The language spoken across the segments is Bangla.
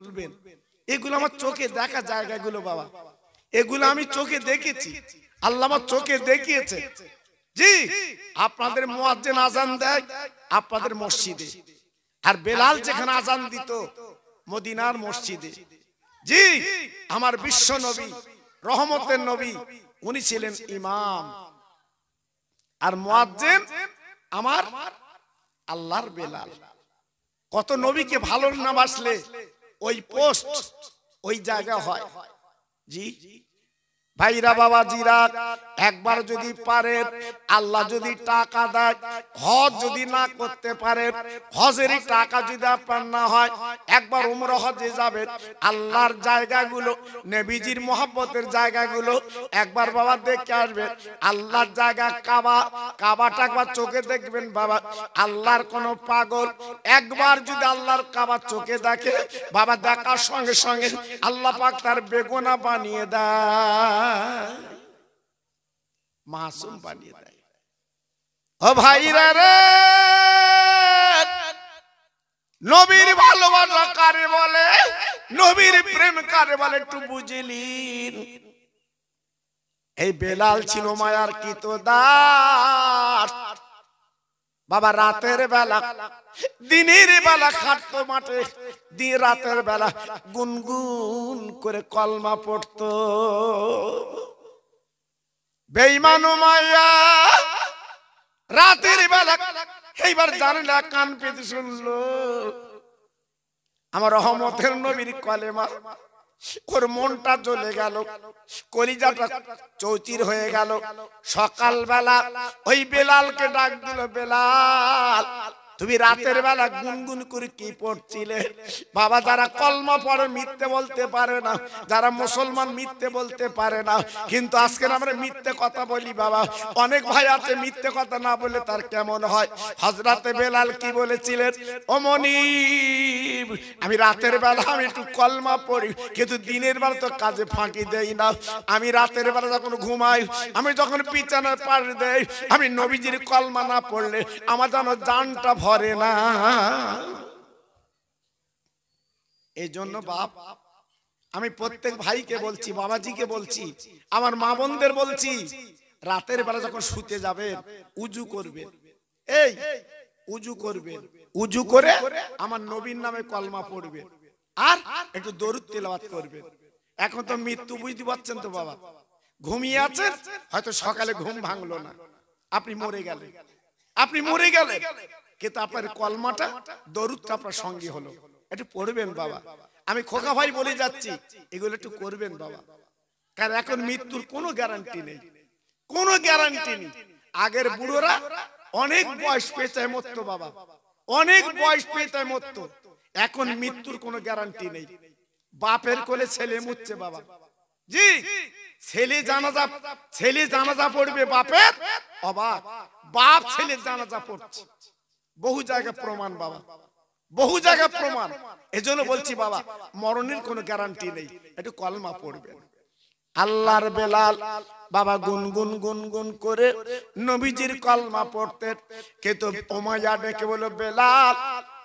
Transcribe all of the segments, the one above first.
বলবেন এগুলো আমার চোখে দেখা জায়গাগুলো বাবা। এগুলো আমি চোখে দেখেছি। আল্লাহ আমার চোখে দেখিয়েছে। জি, আপনাদের মুয়াজ্জিন আজান দেয়, আপনাদের মসজিদে। আর বেলাল যেখানে আজান দিত, মদিনার মসজিদে। জি, আমার বিশ্ব নবী, রহমতের নবী, উনি ছিলেন ইমাম। আর মুয়াজ্জিন আমার আল্লাহর বেলাল। কত নবীকে ভালো না বাসলে ওই পোস্ট ওই জায়গা হয়। জি? ভাইরা বাবা জিরা একবার যদি পারে, আল্লাহ যদি টাকা দেয়, হজ যদি না করতে পারে হজের টাকা যদি আপনার না হয়, একবার উমর হজে যাবে, আল্লাহর জায়গাগুলো, নেবিজির মোহাব্বতের জায়গাগুলো একবার বাবা দেখে আসবে, আল্লাহর জায়গা কাবা, কাবাটা একবার চোখে দেখবেন বাবা, আল্লাহর কোন পাগল, একবার যদি আল্লাহর কাবা চোখে দেখে, বাবা দেখার সঙ্গে সঙ্গে আল্লাহ পাক তার বেগুনা বানিয়ে দেয়। মাসুম বানিয়ে দেয়। ও ভাইরা রে! নবীর ভালোবাসা কারে বলে? নবীর প্রেম কারে বলে? একটু বুঝলিন এই বেলাল ছিল মায়ার কি তো দাস বাবা, রাতের বেলা, দিনের বেলা খাটতো মাঠে দিন রাতের বেলা গুনগুন করে কলমা পড়তো। বেইমানু মায়া রাতের বেলা, এইবার জানলা কান পেতে শুনলো। আমার রহমতের নবীর কলেমা ওর মনটা চলে গেল কলিজাটা চৌচির হয়ে গেল। সকালবেলা ওই বেলালকে ডাক দিল বেলাল তুমি রাতের বেলা গুনগুন করে কি পড়ছিলে? বাবা, যারা কলমা পড়ে মিথ্যে বলতে পারে না, যারা মুসলমান মিথ্যে বলতে পারে না, কিন্তু আজকে আমরা মিথ্যে কথা বলি বাবা। অনেক ভাই আছে মিথ্যে কথা না বলে তার কেমন হয়? হজরতে বেলাল কি বলেছিলেন? ও মনিব, আমি রাতের বেলা আমি একটু কলমা পড়ি, কিন্তু দিনের বেলা তো কাজে ফাঁকি দেই না। আমি রাতের বেলা যখন ঘুমাই, আমি যখন বিছানার পাশ দেই, আমি নবীজির কলমা না পড়লে আমার যেন জানটা ভরে না। এই জন্য বাপ, আমি প্রত্যেক ভাইকে বলছি, বাবাজিকে বলছি, আমার মা বোনদের বলছি, রাতের বেলা যখন শুতে যাবে, উজু করবে। এই, উজু করবে। উজু করে আমার নবীর নামে কলমা পড়বে। আর একটু দরুদ তেলাওয়াত করবে। এখন তো মৃত্যু বুঝতে পারছেন তো বাবা। ঘুমিয়ে আছেন হয়তো সকালে ঘুম ভাঙলো না। আপনি মরে গেলেন। আপনি মরে গেলেন। কিন্তু আপনার কলমাটা দরুদটা আপনার সঙ্গে হলো। একটু পড়বেন বাবা। আমি খোকা ভাই বলে যাচ্ছি এগুলো একটু করবেন বাবা। কারণ এখন মৃত্যুর কোনো গ্যারান্টি নেই। কোনো গ্যারান্টি নেই। আগের বুড়োরা অনেক বয়স পেতে মরতো বাবা। অনেক বয়স পেতে মরতো। এখন মৃত্যুর কোনো গ্যারান্টি নেই। বাপের কোলে ছেলে মুচ্ছে বাবা। জি ছেলে জানাজা ছেলে জানাজা পড়বে বাপের অবাক। বাপ। ছেলে জানাজা পড়ছে। বহু জায়গা প্রমাণ বাবা। বহু জায়গা প্রমাণ। এজন্য বলছি বাবা মরণের কোনো গ্যারান্টি নেই। একটু কলমা পড়বে। আল্লাহর বেলাল বাবা গুনগুন গুন করে নবীজির কলমা পড়তেন। কিন্তু ওমাইয়া ডেকে বলো বেলাল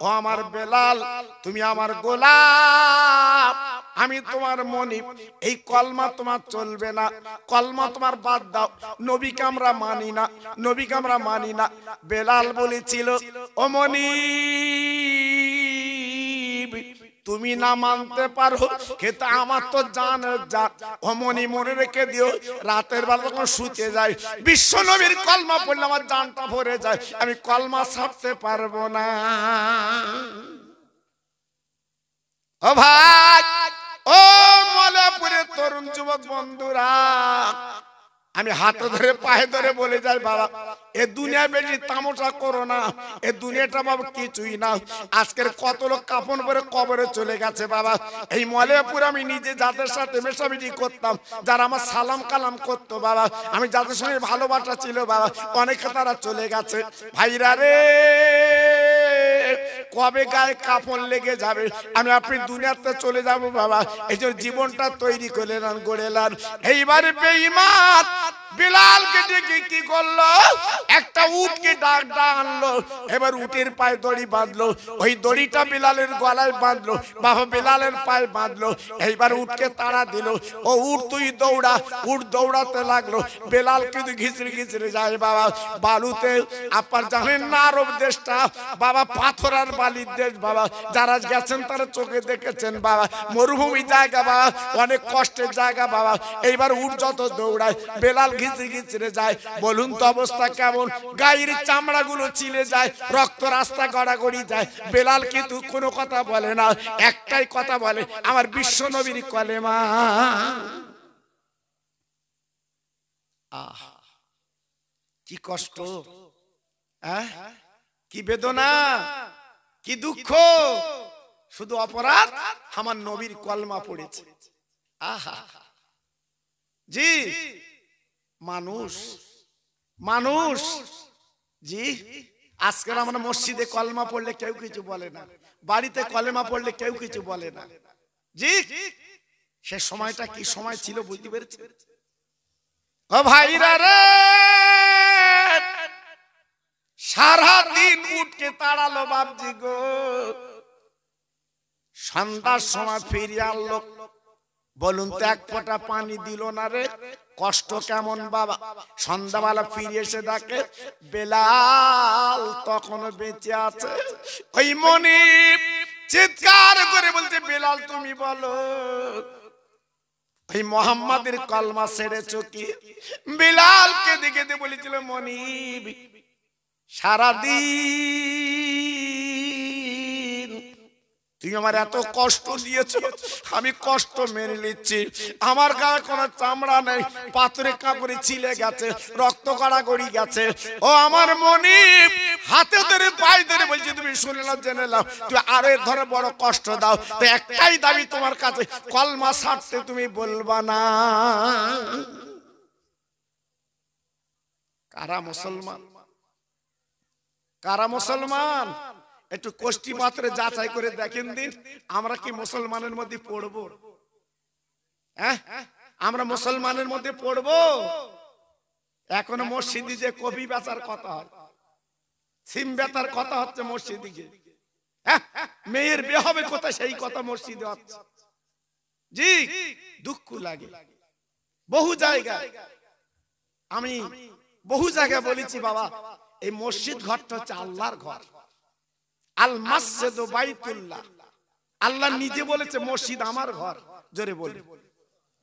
ও আমার বেলাল, তুমি আমার গোলাপ। আমি তোমার মনি এই কলমা তোমার চলবে না। কলমা তোমার বাদ দাও। নবীকে আমরা মানি না, নবীকে আমরা মানি না। বেলাল বলেছিল, ও মনি তুমি না মানতে পারো কিন্তু আমার তো জান অমনি মনে রেখে দিও, রাতের বেলা যখন শুতে যাই, বিশ্ব নবীর কলমা পড়লে আমার জানটা ভরে যায়। আমি কলমা ছাড়তে পারব না। ও ভাই, ও মলাপুরের তরুণ যুবক বন্ধুরা আমি হাতে ধরে, পায়ে ধরে বলে যাই, বাবা, এ দুনিয়া বেশি তামসা করো না, এ দুনিয়াটা বাবা কিছুই না। আজকের কত লোক কাপন পরে কবরে চলে গেছে, বাবা। এই মলেপুর আমি নিজে যাদের সাথে মেশামিটি করতাম, যারা আমার সালাম কালাম করতো, বাবা। আমি যাদের সঙ্গে ভালোবাসা ছিল, বাবা, অনেকে তারা চলে গেছে। ভাইরা রে! কবে গায়ে কাপড় লেগে যাবে? আমি আপনি দুনিয়াতে চলে যাব বাবা। এই জীবনটা তৈরি করে নেন গড়ে নেন এইবারে বেঈমান বিলালকে ডেকে কি করল? একটা উটকে ডাক আনলো। এবার উটের পায়ে দড়ি বাঁধলো। ওই দড়িটা বিলালের গলায় বাঁধলো। বাবা বিলালের পায়ে বাঁধলো। এইবার উটকে তাড়া দিল। ও তুই দৌড়া। দৌড়াতে লাগল। বেলাল কিন্তু যায়, বাবা। বালুতে আপনার জানেন না আরব দেশটা? বাবা, পাথর আর বালির দেশ, বাবা। যারা গেছেন তারা চোখে দেখেছেন, বাবা। মরুভূমি জায়গা, বাবা। অনেক কষ্টের জায়গা, বাবা। এইবার উঠ যত দৌড়ায়, বেলাল ঘিচড়ে ঘিচড়ে যায়। বলুন তো অবস্থা কেমন? গায়ের চামড়াগুলো চিলে যায়, রক্ত রাস্তা গড়াগড়ি যায়। বেলাল কিন্তু কোনো কথা বলে না, একটাই কথা বলে, আমার বিশ্ব নবীর কলেমা। আহ, কি কষ্ট হ্যাঁ? কি বেদনা, কি দুঃখ। শুধু অপরাধ, আমার নবীর কলমা পড়েছে। আহা, জি। মানুষ। মানুষ। জি আজকের আমরা মসজিদে কলমা পড়লে কেউ কিছু বলে না। বাড়িতে কলেমা পড়লে কেউ কিছু বলে না। জি সে সময়টা কি সময় ছিল বুঝতে পেরেছি ও ভাইরা রে! সারা দিন উঠকে তাড়ালো বাপজি গো। সন্ধ্যার সময় ফিরিয়ে আনলো। বলুন তো এক ফোঁটা পানি দিল না রে? কষ্ট কেমন বাবা? সন্ধ্যাবেলা ফিরে এসে দেখে বেলাল তখন বেঁচে আছে। ওই মনি চিৎকার করে বলছে, বেলাল, তুমি বলো, ওই মোহাম্মদের কলমা ছেড়েছ কি? বিলালকে দেখে বলেছিল, মনিব, সারাদিন তুই আমার এত কষ্ট দিয়েছ, আমি কষ্ট মেনে নিচ্ছি। আমার গায়ে কোনো চামড়া নেই, পাথরে কাপড়ে ছিলে গেছে, রক্ত গড়ি গেছে। ও আমার মনি হাতে ধরে পায়ে ধরে বলছি, তুমি শুনলাম জেনে নাও তুই আরও এর ধরে বড় কষ্ট দাও, তো একটাই দাবি তোমার কাছে, কলমা ছাড়তে তুমি বলবা না। কারা মুসলমান? কারা মুসলমান? একটু কোষ্টি মাত্রে যাচাই করে দেখেন দিন, আমরা কি মুসলমানের মধ্যে পড়ব? হ্যাঁ? আমরা মুসলমানের মধ্যে পড়ব? এখনও মসজিদে যে কবি বেচার কথা হয়, সিম বেতার কথা হচ্ছে মসজিদে হ্যাঁ? মেয়ের বে হবে কথা সেই কথা মসজিদে হচ্ছে। জি, দুঃখ লাগে। বহু জায়গায়, আমি বহু জায়গায় বলেছি, বাবা, এই মসজিদ ঘরটা হচ্ছে আল্লাহর ঘর। আল মাসজিদ বাইতুল্লাহ। আল্লাহ নিজে বলেছে, মসজিদ আমার ঘর। জোরে বলে।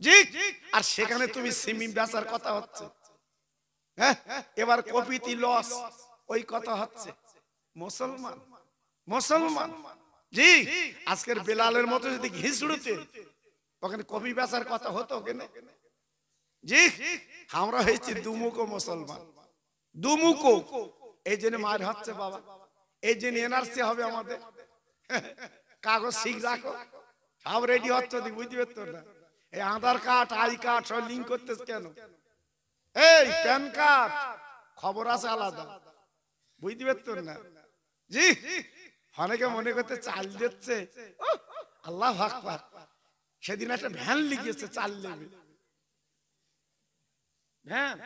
জি আর সেখানে তুমি সিমি বেচার কথা হচ্ছে। হ্যাঁ? এবার কপিতি লস। ওই কথা হচ্ছে। মুসলমান। মুসলমান। জি আজকের বেলালের মতো যদি ঘিসড়ুতে ওখানে কপি বেচার কথা হতো জি আমরা হয়েছি দুমুখো মুসলমান। দুমুখো। এই জন্য মার হচ্ছে বাবা। এই জন্য এনআরসি হবে আমাদের। কাগজ শিখ রাখো। সব রেডি হচ্ছে বুঝতে পারতো না। এই আধার কার্ড, আই কার্ড সব লিঙ্ক করতে কেন? এই প্যান কার্ড। খবর আছে আলাদা। বুঝতে পারতো না। জি। অনেকে মনে করতে চাল দিচ্ছে। আল্লাহ আকবার। সেদিন একটা ভ্যান লিখেছে চাল নেবে। ভ্যান?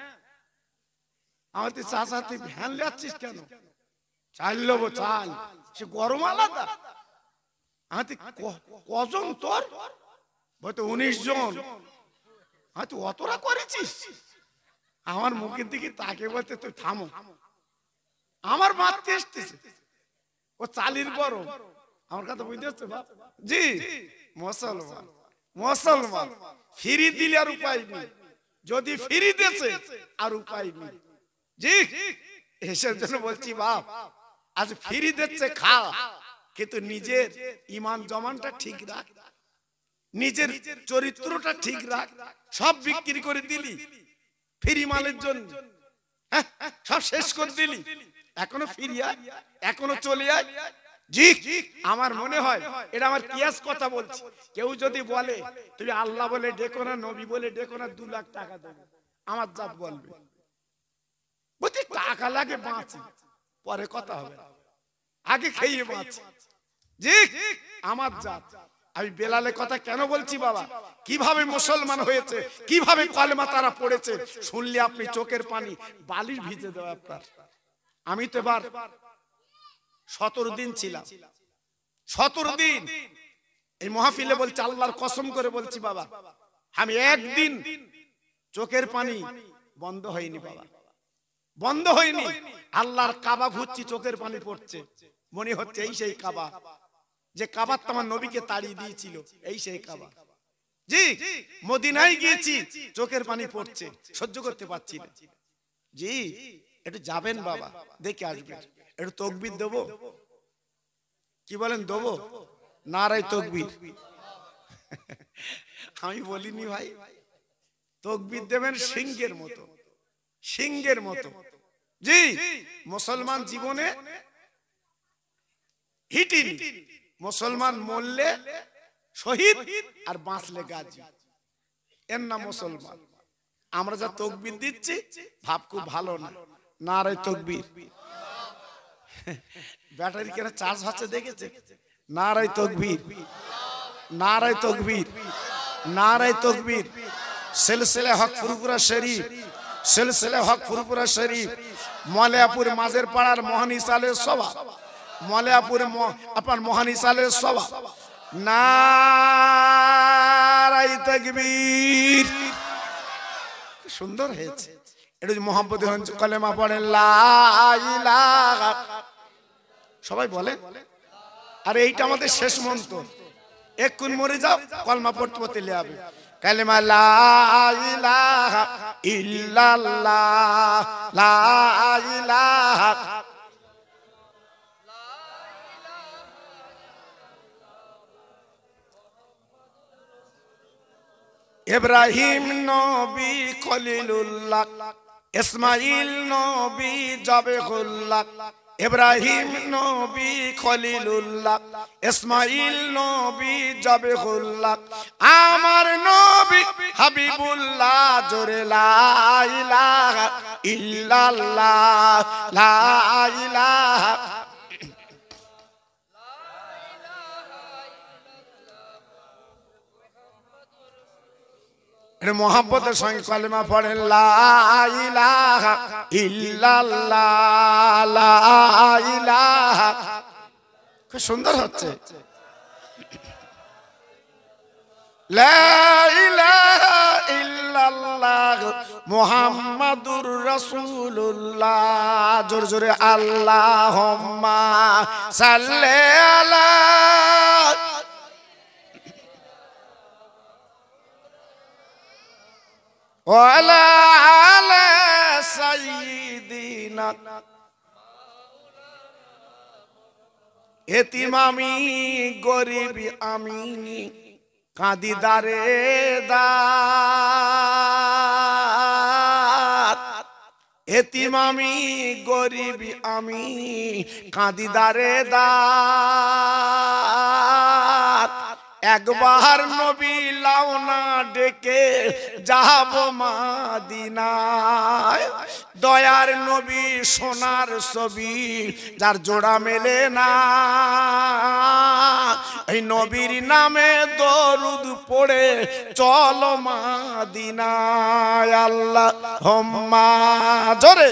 আমার তুই চাষা তুই ভ্যান যাচ্ছিস কেন? চাল নেব চাল। সে গরম আলাদা। তুই কজন তোর? হয়তো উনিশ জন। তুই অতটা করেছিস? আমার মুখের দিকে তাকে বলতে তুই থামো। আমার মারতে এসতেছে ও চালির গরম আমার কথা বুঝতে পারছ জি। মুসলমান। মুসলমান। ফিরি দিলে আর উপায় নেই। যদি ফিরি দিয়েছে, আর উপায় নেই। জি। এসের জন্য বলছি বাপ আজ ফিরি দিচ্ছে খা কিন্তু নিজের ইমান জমানটা ঠিক রাখ। নিজের চরিত্রটা ঠিক রাখ। সব বিক্রি করে দিলি। ফ্রি মালের জন্য। হ্যাঁ, সব শেষ করে দিলি। এখনও ফিরি এখনও চলে আয়। জি আমার মনে হয় এটা আমার কিয়াস কথা বলছি। কেউ যদি বলে তুমি আল্লাহ বলে ডেকো না নবী বলে ডেকো না দু লাখ টাকা দেবে। আমার জাত বলবে। টাকা লাগে বাঁচি। পরে কথা হবে। আগে খেয়ে বাঁচি। জি আমার জাত। আমি বেলালের কথা কেন বলছি বাবা? কীভাবে মুসলমান হয়েছে? কীভাবে কলেমা তারা পড়েছে? শুনলে আপনি চোখের পানি বালির ভিজে দেবে আপনার আমি তো এবার সতেরো দিন ছিলাম। সতেরো দিন। এই মহাফিলে বলছে আল্লাহর কসম করে বলছি বাবা। আমি একদিন চোখের পানি বন্ধ হয়নি বাবা। বন্ধ হয়নি। আল্লাহর কাবা ঘুরছি, চোখের পানি পড়ছে। মনে হচ্ছে এই সেই কাবা। যে কাবার তোমার নবীকে তাড়িয়ে দিয়েছিল, এই সেই কাবা। জি, মদিনায় গিয়েছি, চোখের পানি পড়ছে, সহ্য করতে পারছি না। জি, একটু যাবেন বাবা, দেখে আসবেন। একটু তকবির দেবো? কি বলেন, দেবো? নারাই তকবির। আমি বলিনি ভাই। তকবির দেবেন সিংহের মতো। সিংহের মতো। জি, মুসলমান জীবনে হিটিনি মুসলমান মরলে শহীদ আর বাঁচলে গাজী। এর নাম মুসলমান। আমরা যা তকবির দিচ্ছি, ভাব খুব ভালো না। না রে তকবির। ব্যাটারি কেন চার্জ হচ্ছে দেখেছে? না রে তকবির। না রে তকবির। না রে তকবির। সিলসিলে হক ফুরপুরা শরীফ। সিলসিলে হক ফুরপুরা শরীফ, মলিয়াপুর মাঝের পাড়ার মহানি সালের সভা, মলিয়াপুর আপনার মহানি সালের সভা। নারাই তকবীর। সুন্দর হয়েছে। এটা মোহাম্মদ কলেমা পড়েন সবাই বলে? আর, এইটা আমাদের শেষ মন্ত্র। এক্ষুন মরে যাও, কলমা পড়তে পড়তে লেয়াবে কালেমা লা ইলাহা ইল্লাল্লাহ লা ইলাহা ইব্রাহিম নবী খলিলুল্লাহ ইসমাইল নবী জাবেহুল্লাহ। ইব্রাহিম নবী খলিলুল্লাহ ইসমাইল নবী জাবেহুল্লাহ, আমার নবী হাবিবুল্লাহ জোরে লা ইলাহা ইল্লাল্লাহ, লা ইলাহা মোহাম্মতের সঙ্গে কলেমা পড়েন খুব সুন্দর হচ্ছে। মোহাম্মদুর রসুল্লাহ জোর জোরে আল্লাহ সাল্লে আল্লাহ وعلى على سيدنا এতিম আমি গরিব আমি কাঁদি দারে দার এতিম আমি গরিব আমি কাঁদি দারে দার একবার নবী লাউনা ডেকে যাব মাদিনায়। দয়ার নবী সোনার ছবি যার জোড়া মেলে না। এই নবীর নামে দরুদ পড়ে চল মাদিনায়। আল্লাহ হম্মা জোরে।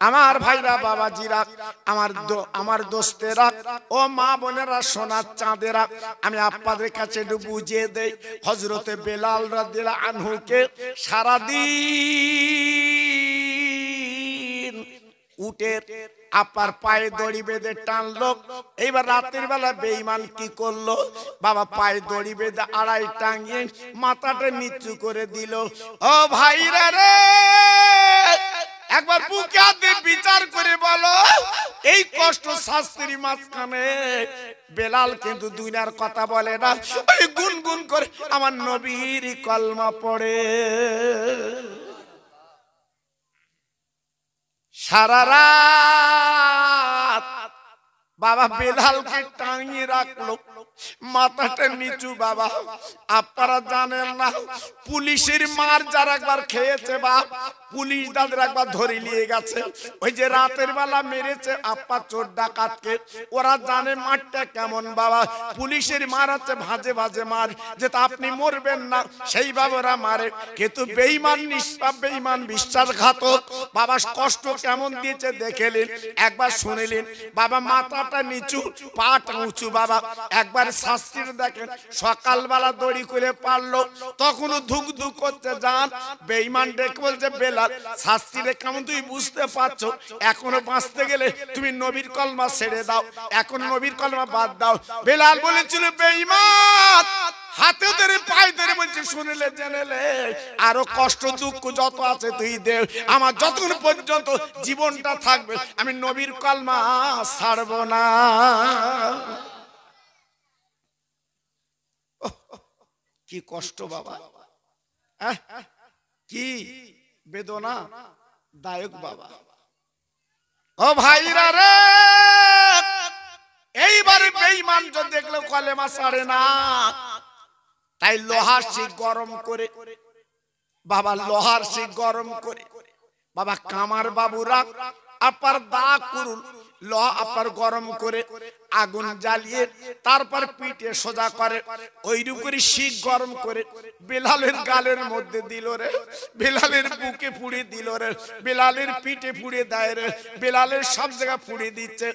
আমার ভাইরা, বাবাজিরা, আমার আমার দোস্তেরা, ও মা বোনেরা, সোনার চাঁদেরা, আমি আপনাদের কাছে একটু বুঝিয়ে দেই হজরতে বেলাল রাদিলা আনহুকে সারাদিন উটের আপার পায়ে দড়ি বেঁধে টানলো। এইবার রাতের বেলা বেইমান কি করল? বাবা পায়ে দড়ি বেঁধে আড়াই টাঙিয়ে মাথাটা নিচু করে দিল। ও ভাইরা রে! একবার বুকে হাতে বিচার করে বলো। এই কষ্ট শাস্ত্রী মাঝখানে বেলাল কিন্তু দুনিয়ার কথা বলে না। ওই গুনগুন করে আমার নবীর কলমা পড়ে। সারা রাত বাবা বেলালকে টাঙিয়ে রাখল। মাথাটা নিচু বাবা। আপনারা জানেন না, পুলিশের মার যারা একবার খেয়েছে বাপ পুলিশ তাদের একবার ধরে নিয়ে গেছে। ওই যে রাতের বেলা মেরেছে আপা চোর ডাকাতকে। ওরা জানে মারটা কেমন বাবা। পুলিশের মার আছে ভাজে ভাজে মার, যে আপনি মরবেন না, সেইভাবে ওরা মারে। কিন্তু বেইমান নিষ্পাপ বেইমান বিশ্বাসঘাতক। বাবা কষ্ট কেমন দিয়েছে দেখেলেন একবার শুনিলেন বাবা মাথাটা নিচু, পাটা উঁচু বাবা। একবার শাস্তির দেখেন সকালবেলা দড়ি করে পারল, তখনও ধুক ধুক করতে যান বেইমান ডেকে বলছে, বেলাল, শাস্তিরে কেমন তুই বুঝতে পারছ? এখনও বাঁচতে গেলে তুমি নবীর কলমা ছেড়ে দাও। এখন নবীর কলমা বাদ দাও। বেলাল বলেছিল বেইমান হাতে ধরে, পায়ে ধরে বলছে, শুনিলে, জেনেলে, আরও কষ্ট, দুঃখ যত আছে তুই দে। আমার যতক্ষণ পর্যন্ত জীবনটা থাকবে, আমি নবীর কলমা ছাড়ব না। কি কষ্ট বাবা। কি বেদনা। দায়ক বাবা। ও ভাইরা রে, এইবারে বেঈমান যদি দেখলে কলেমা ছাড়ে না, তাই লোহার শিক গরম করে, বাবা লোহার শিক গরম করে, বাবা কামার বাবুরা, আপার দা করুন লোহা আপার গরম করে আগুন জ্বালিয়ে তারপর পিঠে সোজা করে। ওইরকম করে শিক গরম করে বেলালের গালের মধ্যে দিল রে, বেলালের বুকে পুড়ে দিল রে, বেলালের পিঠে পুড়ে দেয় রে, বেলালের সব জায়গা পুড়ে দিচ্ছে।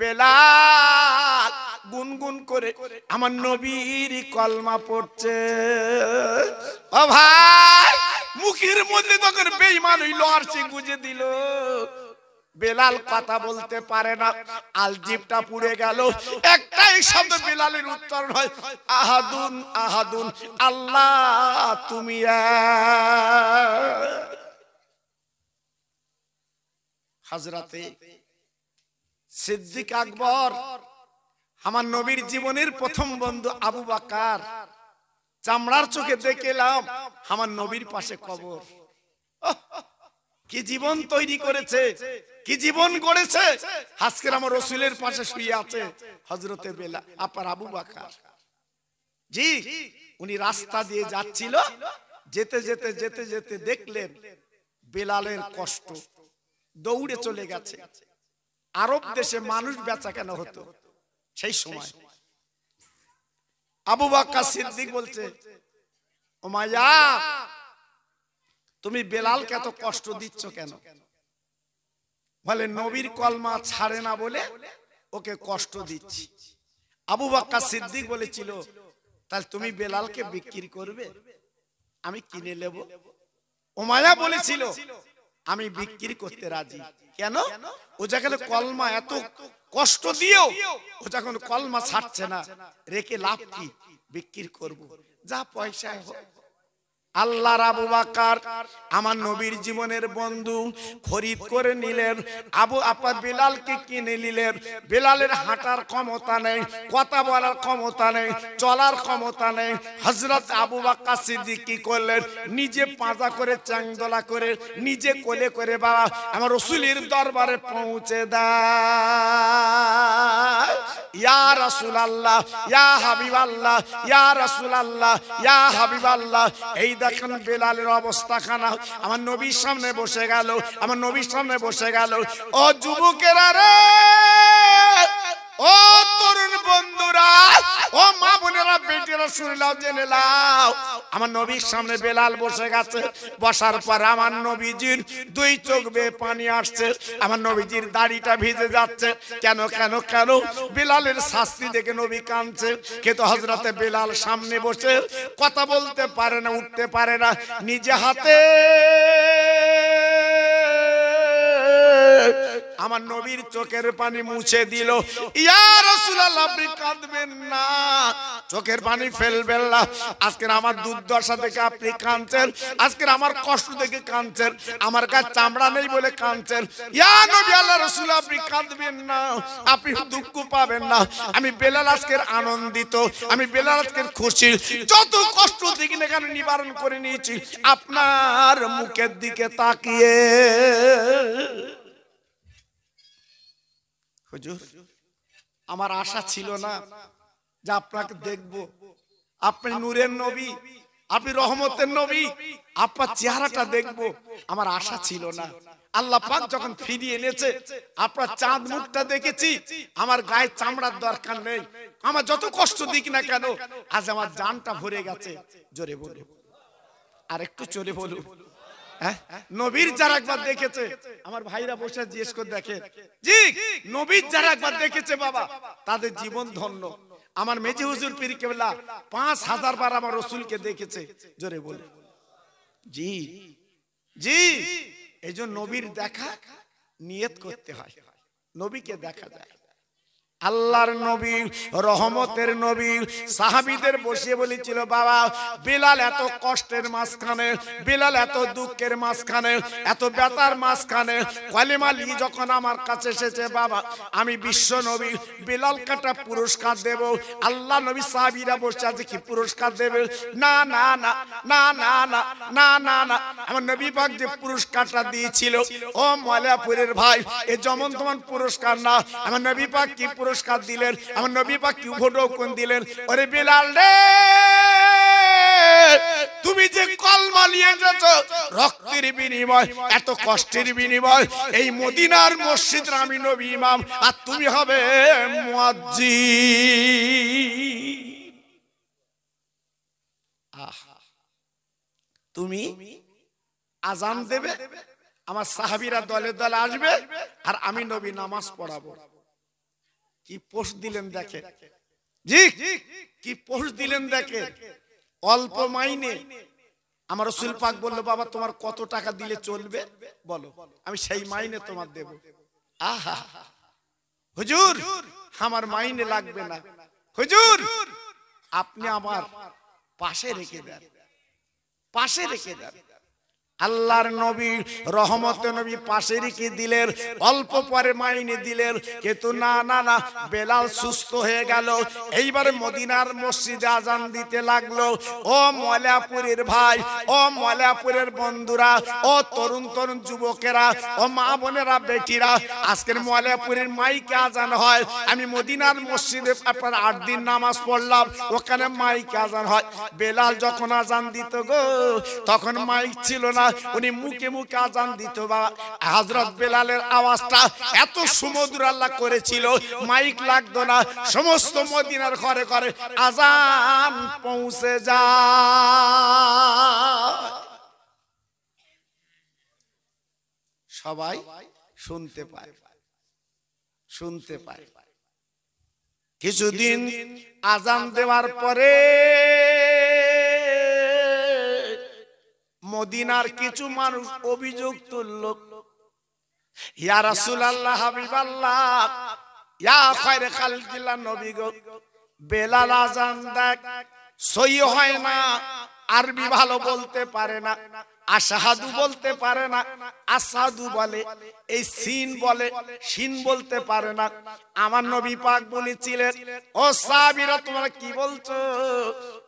বেলাল গুনগুন করে আমার নবীর কলমা পড়ছে। ও ভাই, মুখের মধ্যে তখন বেইমান হইল, আর সে গুজে দিল। বেলাল কথা বলতে পারে না, আলজিবটা পুড়ে গেল। একটাই শব্দ বেলালের উত্তর হয়, আহাদুন আহাদুন, আল্লাহ তুমি হাজরাতে সিদ্দিক আকবর, আমার নবীর জীবনের প্রথম বন্ধু আবু বাকার, চামড়ার চোখে দেখলাম আমার নবীর পাশে কবর। কি জীবন তৈরি করেছে। কি জীবন গড়েছে? আজকের আমার রসুলের পাশে শুয়ে আছে হজরতে বেলা, আপার আবু বাকার। জি, উনি রাস্তা দিয়ে যাচ্ছিল, যেতে যেতে যেতে যেতে দেখলেন বেলালের কষ্ট। দৌড়ে চলে গেছে। আরব দেশে মানুষ বেচা কেন হতো সেই সময়। আবু বাক্কা সিদ্দিক বলছে ও মায়া তুমি বেলালকে এত কষ্ট দিচ্ছ কেন? বলে, নবীর কলমা ছাড়ে না বলে ওকে কষ্ট দিচ্ছি। আবু বাক্কা সিদ্দিক বলেছিল, তাহলে তুমি বেলালকে বিক্রি করবে? আমি কিনে নেব। ওমায়া বলেছিল, আমি বিক্রি করতে রাজি। কেন? ও যেখানে কলমা এত কষ্ট দিয়েও, ও যখন কলমা ছাড়ছে না, রেখে লাভ কি? বিক্রি করব। যা পয়সায় হোক। আল্লাহর আবু বাকার আমার নবীর জীবনের বন্ধু খরিদ করে নিলেন, আবু আপা বেলালকে কিনে নিলেন, বেলালের হাঁটার ক্ষমতা নেই, কথা বলার ক্ষমতা নেই, চলার ক্ষমতা নেই হজরত আবু বাক্কা সিদ্দিক কি করলেন, নিজে পাঁজা করে চাংদোলা করে, নিজে কোলে করে বাবা আমার রসুলের দরবারে পৌঁছে দেয় ইয়া রাসূল আল্লাহ ইয়া হাবিব আল্লাহ ইয়া রাসূল আল্লাহ ইয়া হাবিব আল্লাহ এই দেখেন বেলালের অবস্থা খানা আমার নবীর সামনে বসে গেল, আমার নবীর সামনে বসে গেল। ও যুবকেরা রে! ও তরুণ বন্ধুরা, ও মা বোনেরা, বেটিরা শুনলাও জেনে লাও আমার নবীর সামনে বেলাল বসে গেছে। বসার পর আমার নবীজির দুই চোখ বেয়ে পানি আসছে। আমার নবীজির দাড়িটা ভিজে যাচ্ছে। কেন কেন কেন? বেলালের শাস্তি দেখে নবী কাঁদছে। কিন্তু হজরতে বেলাল সামনে বসে কথা বলতে পারে না, উঠতে পারে না। নিজে হাতে আমার নবীর চোখের পানি মুছে দিল। ইয়া রাসূলুল্লাহ আপনি কাঁদবেন না। চোখের পানি ফেলবেন না। আজকের আমার দুর্দশা থেকে আপনি কাঁদছেন। আজকের আমার কষ্ট দেখে কাঁদছেন। আমার কাছে চামড়া নেই বলে কাঁদছেন। ইয়া নবী আল্লাহ রাসূল আপনি কাঁদবেন না। আপনি দুঃখ পাবেন না। আমি বেলাল আজকের আনন্দিত। আমি বেলাল আজকের খুশি। যত কষ্ট দেখি না কেন নিবারণ করে নিয়েছি। আপনার মুখের দিকে তাকিয়ে হুজুর, আমার আশা ছিল না যে আপনাকে দেখব। আপনি নূরের নবী, আপনি রহমতের নবী, আপনার চেহারাটা দেখব। আমার আশা ছিল না। আল্লাহ পাক যখন ফিরিয়ে এনেছে, আপনার চাঁদ মুখটা দেখেছি, আমার গায়ে চামড়ার দরকার নেই। আমার যত কষ্ট দিক না কেন, আজ আমার জানটা ভরে গেছে। জোরে বলুন। আর একটু চলে বলুন? নবীর যারা একবার দেখেছে, আমার ভাইরা বসে জিজ্ঞেস করে দেখে। জি, নবীর যারা একবার দেখেছে বাবা, তাদের জীবন ধন্য। আমার মেজি হুজুর পীর কেবলা পাঁচ হাজার বার আমার রসুলকে দেখেছে, জোরে বলে। জি জি, এই নবীর দেখা নিয়ত করতে হয়, নবীকে দেখা যায়। আল্লাহর নবী, রহমতের নবী, সাহাবিদের বসিয়ে বলেছিল, বাবা, বিলাল এত কষ্টের মাঝখানে, বিলাল এত দুঃখের মাঝখানে, এত ব্যথার মাঝখানে কলিমালি যখন আমার কাছে এসেছে, বাবা, আমি বিশ্ব নবী বিলাল কাটা পুরস্কার দেব, আল্লাহ নবী সাহাবিরা বসে আছে কি পুরস্কার দেবে? না না না না না না না না না। আমার নবী পাক যে পুরস্কারটা দিয়েছিল, ও ময়লাপুরের ভাই, এ যেমন তোমার পুরস্কার না। আমার নবী পাক কি পুরস্কার দিলেন, আমার নবী পাক কি ভোটন দিলেন? ওরে বিলাল রে, তুমি যে কলমা নিয়ে এসেছ, রক্তের বিনিময়, এত কষ্টের বিনিময়, এই মদিনার মসজিদ আমি নবী ইমাম, আর তুমি হবে মুয়াজ্জিন। আহা, তুমি আজান দেবে, আমার সাহাবিরা দলে দলে আসবে, আর আমি নবী নামাজ পড়াবো। কি পোষ দিলেন দেখে? জি কি পোষ দিলেন দেখে? অল্প মাইনে। আমার রসুল পাক বলল বাবা তোমার কত টাকা দিলে চলবে? বলো আমি সেই মাইনে তোমার দেব। আহা। হুজুর আমার মাইনে লাগবে না। হুজুর আপনি আমার পাশে রেখে দেন। পাশে রেখে দেন। আল্লাহর নবী, রহমত নবী পাশে রেখে দিলেন? অল্প পরে মাইনে দিলেন। কিন্তু না না না, বেলাল সুস্থ হয়ে গেল। এইবারে মদিনার মসজিদে আজান দিতে লাগল। ও ময়লাপুরের ভাই, ও ময়লাপুরের বন্ধুরা, ও তরুণ তরুণ যুবকেরা, ও মা বোনেরা, বেটিরা, আজকের ময়লাপুরের মাইকে আজান হয়। আমি মদিনার মসজিদে আপনার আট দিন নামাজ পড়লাম, ওখানে মাইকে আজান হয়। বেলাল যখন আজান দিত গো, তখন মাইক ছিল না উনি মুখে মুখে আজান দিত বা হজরত বেলালের আওয়াজটা এত সুমধুর আল্লাহ করেছিল, মাইক লাগতো না, সমস্ত মদিনার ঘরে ঘরে আজান পৌঁছে যা। সবাই শুনতে পায় শুনতে পায়। কিছুদিন আজান দেওয়ার পরে মদিনার কিছু মানুষ অভিযোগ তুলল। ইয়া রাসুল্লাহ হাবিব আল্লাহ ইয়া খায়রে খালকিলা নবী গো, বেলাল আজান দেখ সই হয় না, আরবি ভালো বলতে পারে না, আশাহাদু বলতে পারে না আসাদু বলে এই সিন বলে, সিন বলতে পারে না। আমার নবী পাক বলেছিলেন, ও সাহাবীরা, তোমরা কি বলছো?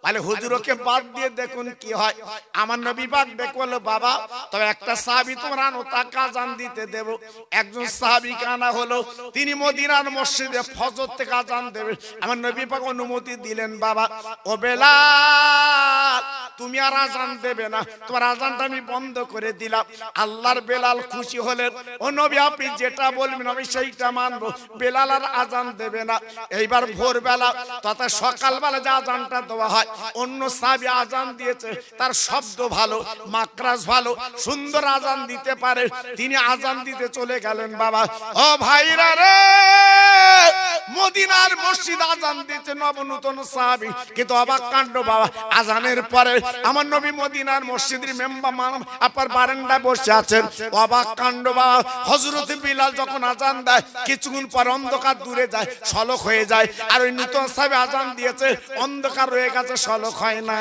বলে হুজুরকে বাদ দিয়ে দেখুন কি হয়। আমার নবী পাক দেখল বাবা, তবে একটা সাহাবী তোমরা আনো তাকে আজান দিতে দেব। একজন সাহাবী কানা হলো, তিনি মদিনার মসজিদে ফজর থেকে আজান দেবে। আমার নবী পাক অনুমতি দিলেন, বাবা, ও বেলাল, তুমি আর আজান দেবে না। তোমার আজানটা আমি বন্ধ করে দিলাম। আল্লাহর বেলাল খুশি হলেন। ও নবী আপনি যেটা বলবেন, আমি সেইটা মানবো। বেলাল আর আজান দেবে না। এইবার ভোরবেলা তথা সকালবেলা যে আজানটা দেওয়া হয়, অন্য সাবি আজান দিয়েছে, তার শব্দ ভালো মাকরাস ভালো, সুন্দর আজান দিতে পারে। তিনি আজান দিতে চলে গেলেন, বাবা। ও ভাইরা রে, মদিনার মসজিদ আজান দিচ্ছে নবনূতন সাহাবি। কিন্তু অবাক কাণ্ড, বাবা, আজানের পরে আমার নবী মদিনার মসজিদের মেম্বার আপার বারান্দায় বসে আছেন। অবাক কাণ্ড, বাবা হজরত বিলাল যখন আজান দেয়, কিছুক্ষণ পর অন্ধকার দূরে যায়, সলক হয়ে যায়। আর ওই নূতন সাহেব আজান দিয়েছে, অন্ধকার রয়ে গেছে, সলক হয় না।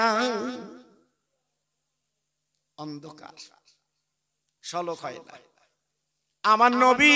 অন্ধকার, সলক হয় না। আমার নবী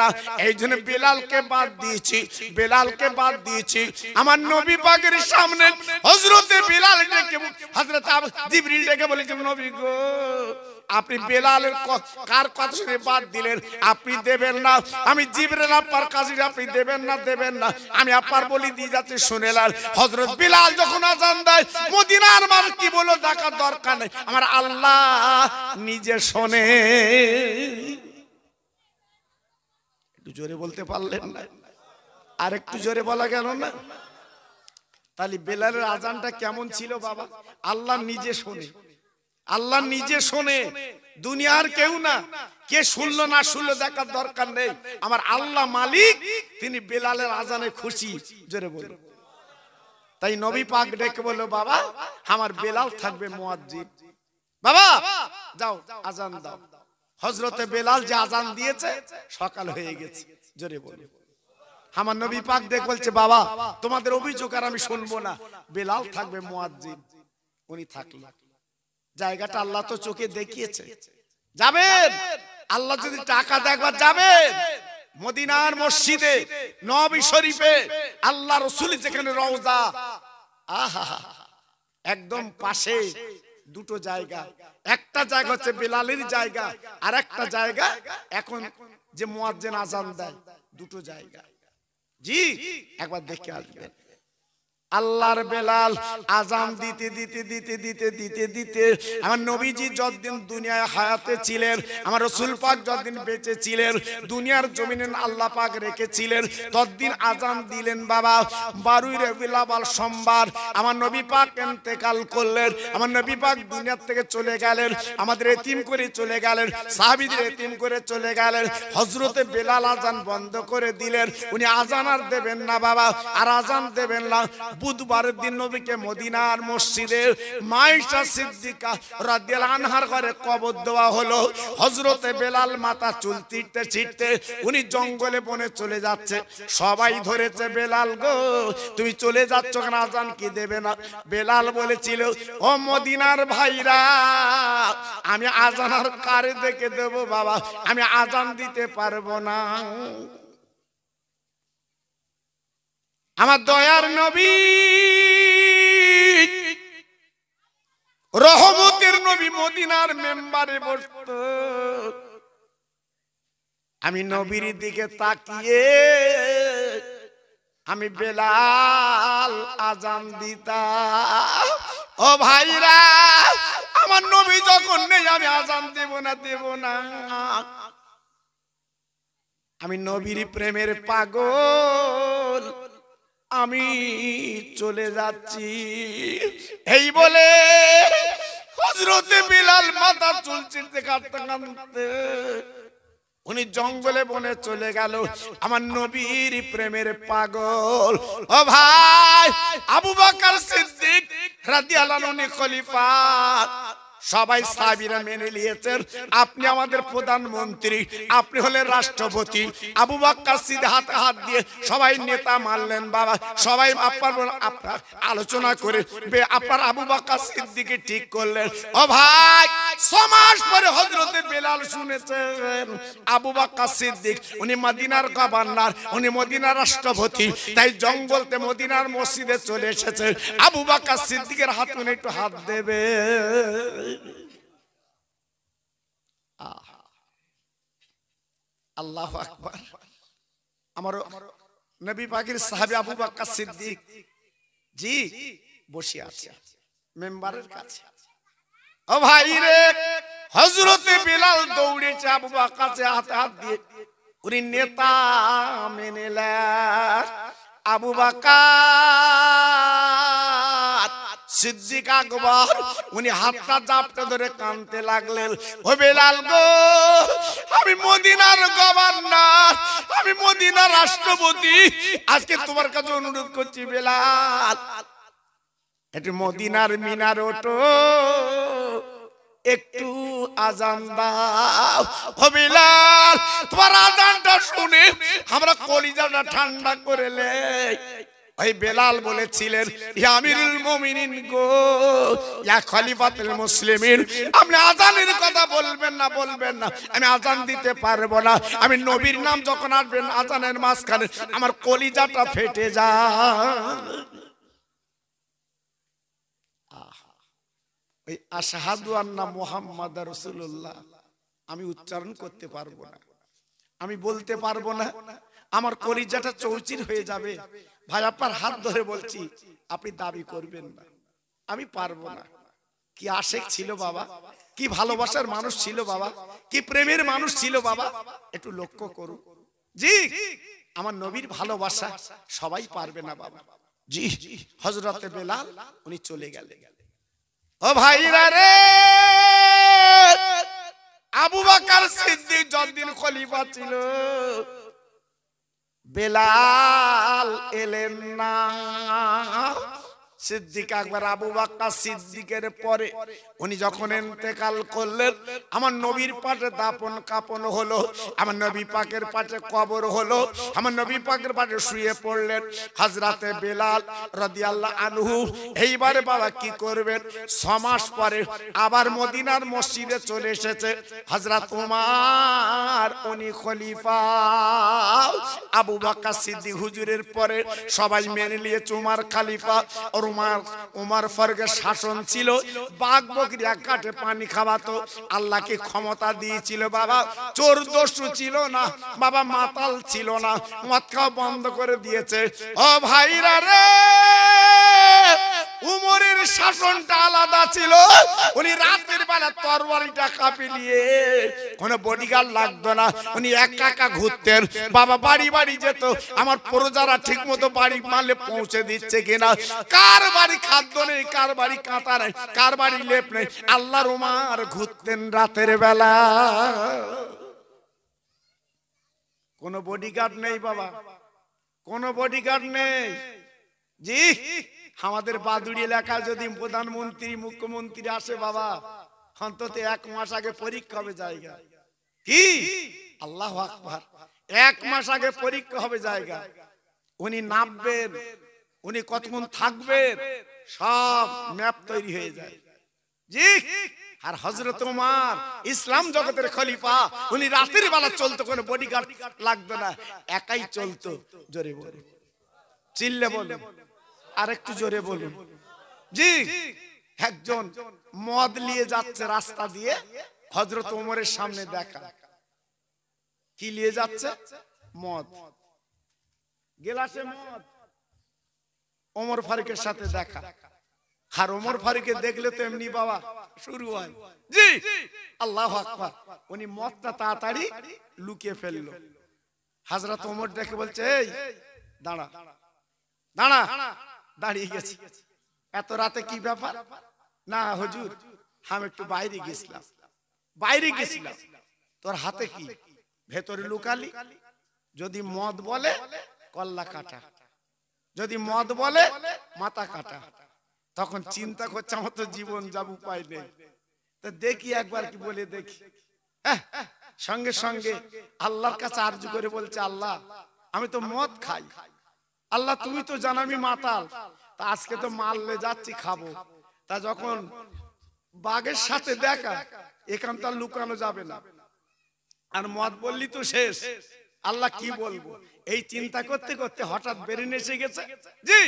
না। এই জন্য বেলালকে বাদ দিয়েছি, বেলালকে বাদ দিয়েছি। আমার নবী পাকের সামনে হজরতে বেলাল ডেকে হজরত জিবরিল ডেকে বলেছে নবী গো, আপনি বেলালের কার কথা শুনে বাদ দিলেন? আপনি দেবেন না। আমি জিবরেল আপার কাজে আপনি দেবেন না দেবেন না। আমি আপার বলি দিয়ে যাচ্ছি শুনেলাল হজরত বিলাল যখন আজান দেয়, মদিনার মানুষ কি বলো দেখার দরকার নেই। আমার আল্লাহ নিজে শোনে একটু জোরে বলতে পারলেন না? আর একটু জোরে বলা গেল না? তাহলে বেলালের আজানটা কেমন ছিল বাবা? আল্লাহ নিজে শোনে। আল্লাহ নিজে শোনে। দুনিয়ার কেউ না। কে শুনলো না শুনলো দেখার দরকার নেই। আমার আল্লাহ মালিক, তিনি বেলালের আজানে খুশি। জোরে বলল তাই নবী পাক ডেকে বলল, বাবা, আমার বেলাল থাকবে মুয়াজ্জিন। বাবা, যাও, আজান দাও। হজরতে বেলাল যে আজান দিয়েছে সকাল হয়ে গেছে। জোরে বলো আমার নবী পাক দেখ বলছে বাবা তোমাদের অভিযোগ আর আমি শুনব না। বেলাল থাকবে মুয়াজ্জিন। উনি থাকলেন জায়গাটা আল্লাহ তো চোখে দেখিয়েছে। যাবেন? আল্লাহ যদি টাকা দেখবার যাবেন? মদিনার মসজিদে নবী শরীফে আল্লাহ রসুল যেখানে রওজা। আহা একদম পাশে। দুটো জায়গা। একটা জায়গা হচ্ছে বেলালের জায়গা আর একটা জায়গা এখন যে মোয়াজ্জেন আজান দেয়। দুটো জায়গা। জি, একবার দেখে আসবেন। আল্লাহর বেলাল আজান দিতে দিতে দিতে দিতে দিতে দিতে আমার নবীজি যতদিন দুনিয়ায় হায়াতে ছিলেন, আমার রসুল পাক যতদিন বেঁচে ছিলেন, দুনিয়ার জমিনে আল্লাহ পাক রেখেছিলেন, ততদিন আজান দিলেন বাবা। বারুই রবিউল আউয়াল সোমবার আমার নবী পাক ইন্তেকাল করলেন, আমার নবী পাক দুনিয়ার থেকে চলে গেলেন, আমাদের এতিম করে চলে গেলেন, সাহাবীদের এতিম করে চলে গেলেন হজরতে বেলাল আজান বন্ধ করে দিলেন, উনি আজান আর দেবেন না বাবা, আর আজান দেবেন না। বুধবারের দিন নবীকে মদিনার মসজিদের মাইশা সিদ্দিকা রাদিয়াল আনহার ঘরে কবর দেওয়া হলো। হজরতে বেলাল মাথা চুল ছিটতে ছিটতে উনি জঙ্গলে বনে চলে যাচ্ছে। সবাই ধরেছে, বেলাল গো, তুমি চলে যাচ্ছ কেন? আজান কি দেবে না? বেলাল বলেছিল, ও মদিনার ভাইরা, আমি আজান কারে দেখে দেব বাবা? আমি আজান দিতে পারব না। আমার দয়ার নবী। রহমতের নবী মদিনার মেম্বারে বসত। আমি নবীর দিকে তাকিয়ে আমি বেলাল আজান দিতাম। ও ভাইরা, আমার নবী যখন নেই, আমি আজান দেব না দেব না। আমি নবীর প্রেমের পাগল। আমি চলে যাচ্ছি। এই বলে হজরতে বিলাল মাথা চুল চিনতে কাটতে কাটতে উনি জঙ্গলে বনে চলে গেল। আমার নবীর প্রেমের পাগল। ও ভাই আবু বকর সিদ্দিক রাদিয়াল্লাহু আনহু খলিফা সবাই সাবিরা মেনে নিয়েছেন। আপনি আমাদের প্রধানমন্ত্রী আপনি হলেন রাষ্ট্রপতি। আবু বাক্কা সিদ্ধে হাতে হাত দিয়ে সবাই নেতা মানলেন বাবা। সবাই আপনার আপনার আলোচনা করে আপনার আবু বাক্কা সিদ্দিকে ঠিক করলেন। ও ভাই সমাজ পরে হজরতে বেলাল শুনেছেন। আবু বাক্কা সিদ্দিক উনি মদিনার গভর্নর উনি মদিনার রাষ্ট্রপতি। তাই জঙ্গলতে মদিনার মসজিদে চলে এসেছে। আবু বাক্কা সিদ্দিকের হাত উনি একটু হাত দেবে। আল্লাহ আকবার। আমার নবী পাকের সাহাবী আবু বকর সিদ্দিক। জি, বসে আছে, মেম্বারের কাছে। ও ভাই রে, হযরতে বিলাল দৌড়েছে আবু বকর কাছে হাতে হাত দিয়ে। উনি নেতা মেনে। আবু বকর সিদ্দিক আকবর, উনি হাতটা জাপটে ধরে কানতে লাগলেন। ও বেলাল গো, আমি মদিনার গভর্নর, আমি মদিনার রাষ্ট্রপতি। আজকে তোমার কাছে অনুরোধ করছি বেলাল একটু মদিনার মিনার ওটো, একটু আজান দাও। বিলাল, তোমার আজানটা শুনে আমরা কলিজাটা ঠান্ডা করে লে ওই বেলাল বলেছিলেন আমিরুল মুমিনিন গো, ইয়া খলিফাতুল মুসলিমিন, আপনি আজানের কথা বলবেন না বলবেন না। আমি আজান দিতে পারব না। আমি নবীর নাম যখন আসবেন আজানের মাঝখানে, আমার কলিজাটা ফেটে যায়। ওই আশাহাদু আন্না মোহাম্মদ রসুল্লাহ আমি উচ্চারণ করতে পারব না। আমি বলতে পারব না। আমার কলিজাটা চৌচির হয়ে যাবে। ভাই, আপনার হাত ধরে বলছি, আপনি দাবি করবেন না। আমি পারব না। কি আশেক ছিল বাবা? কি ভালোবাসার মানুষ ছিল বাবা? কি প্রেমের মানুষ ছিল বাবা? একটু লক্ষ্য করুন। জি, আমার নবীর ভালোবাসা সবাই পারবে না বাবা। জি হজরতে বেলাল, উনি চলে গেলে ও ভাইরা রে! আবু বাকার সিদ্দিক যতদিন খলিফা ছিল বেলাল এলেন না। সিদ্দিক একবার আবু বাক্কা সিদ্দিকের পরে উনি যখন ইন্তেকাল করলেন আমার নবীর পাশে দাপন কাপন হলো আমার নবী পাকের পাশে কবর হলো আমার নবী পাকের পাশে শুয়ে পড়লেন হাজরাতে বেলাল রাদিয়াল্লাহ আনহু। এইবারে বাবা কি করবেন? ছমাস পরে আবার মদিনার মসজিদে চলে এসেছে। হজরত উমার উনি খলিফা। আবু বাক্কা সিদ্দিক হুজুরের পরে সবাই মেনে নিয়েছে উমার খালিফা আর উমার উমার ফরগের শাসন ছিল, বাঘ বকরি এক কাঠে পানি খাওয়াতো, আল্লাহকে ক্ষমতা দিয়েছিল বাবা, চোর দস্যু ছিল না, বাবা মাতাল ছিল না মদ খাওয়া বন্ধ করে দিয়েছে। ও ভাইরা রে, উমরের শাসনটা আলাদা ছিল, উনি রাতের বেলা তরবারিটা কাপি নিয়ে কোনো বডিগার্ড লাগতো না, উনি একা একা ঘুরতেন, বাবা বাড়ি বাড়ি যেত, আমার প্রজারা ঠিক মতো বাড়ি মারলে পৌঁছে দিচ্ছে কিনা, কার বাড়ি খাদ্য নেই কার বাড়ি কাঁথা নেই কার বাড়ি লেপ নেই। আল্লাহর উমার ঘুরতেন রাতের বেলা। কোনো বডিগার্ড নেই বাবা, কোনো বডিগার্ড নেই। জি, আমাদের বাদুড়ি এলাকায় যদি প্রধানমন্ত্রী, মুখ্যমন্ত্রী আসে বাবা, অন্তত এক মাস আগে পরীক্ষা হবে জায়গা। কি? আল্লাহ আকবার। এক মাস আগে পরীক্ষা হবে জায়গা। উনি নামবেন উনি কতক্ষণ থাকবেন সব ম্যাপ তৈরি হয়ে যায়। জি আর হজরত উমার ইসলাম জগতের খলিফা উনি রাতের বেলা চলতো কোনো বডিগার্ড লাগতো না। একাই চলতো। জোরে বলে চিল্লে বলুন। আর একটু জোরে বলুন। জি একজন মদ নিয়ে যাচ্ছে রাস্তা দিয়ে হজরত উমরের সামনে দেখা। কি নিয়ে যাচ্ছে? মদ। গেলাসে মদ। ওমর ফারুকের সাথে দেখা। আর ওমর ফারুকে দেখলে তো এমনি বাবা শুরু হয়। আল্লাহ উনি মদটা তাড়াতাড়ি লুকিয়ে ফেলল। হাজরত ওমর দেখে বলছে, এই, দাঁড়া দাঁড়া, দাঁড়িয়ে গেছি। এত রাতে কি ব্যাপার? না, হুজুর, আমি একটু বাইরে গেছিলাম। বাইরে গেছিলাম। তোর হাতে কি? ভেতরে লুকালি? যদি মদ বলে, কল্লা কাটা। যদি মদ বলে মাথা কাটা। তখন চিন্তা করছে আমার তো জীবন যাব উপায় নেই। তো দেখি একবার কি বলে দেখি। হ্যাঁ, সঙ্গে সঙ্গে আল্লাহর কাছে আরজু করে বলছে আল্লাহ আমি তো মদ খাই। আল্লাহ তুমি তো জানো আমি মাতাল। তা আজকে তো মারলে যাচ্ছি খাব। তা যখন বাঘের সাথে দেখা এখান তো আর লুকানো যাবে না। আর মদ বললি তো শেষ। আল্লাহ কি বলব? এই চিন্তা করতে করতে হঠাৎ বেরিয়ে এসে গেছে? জি!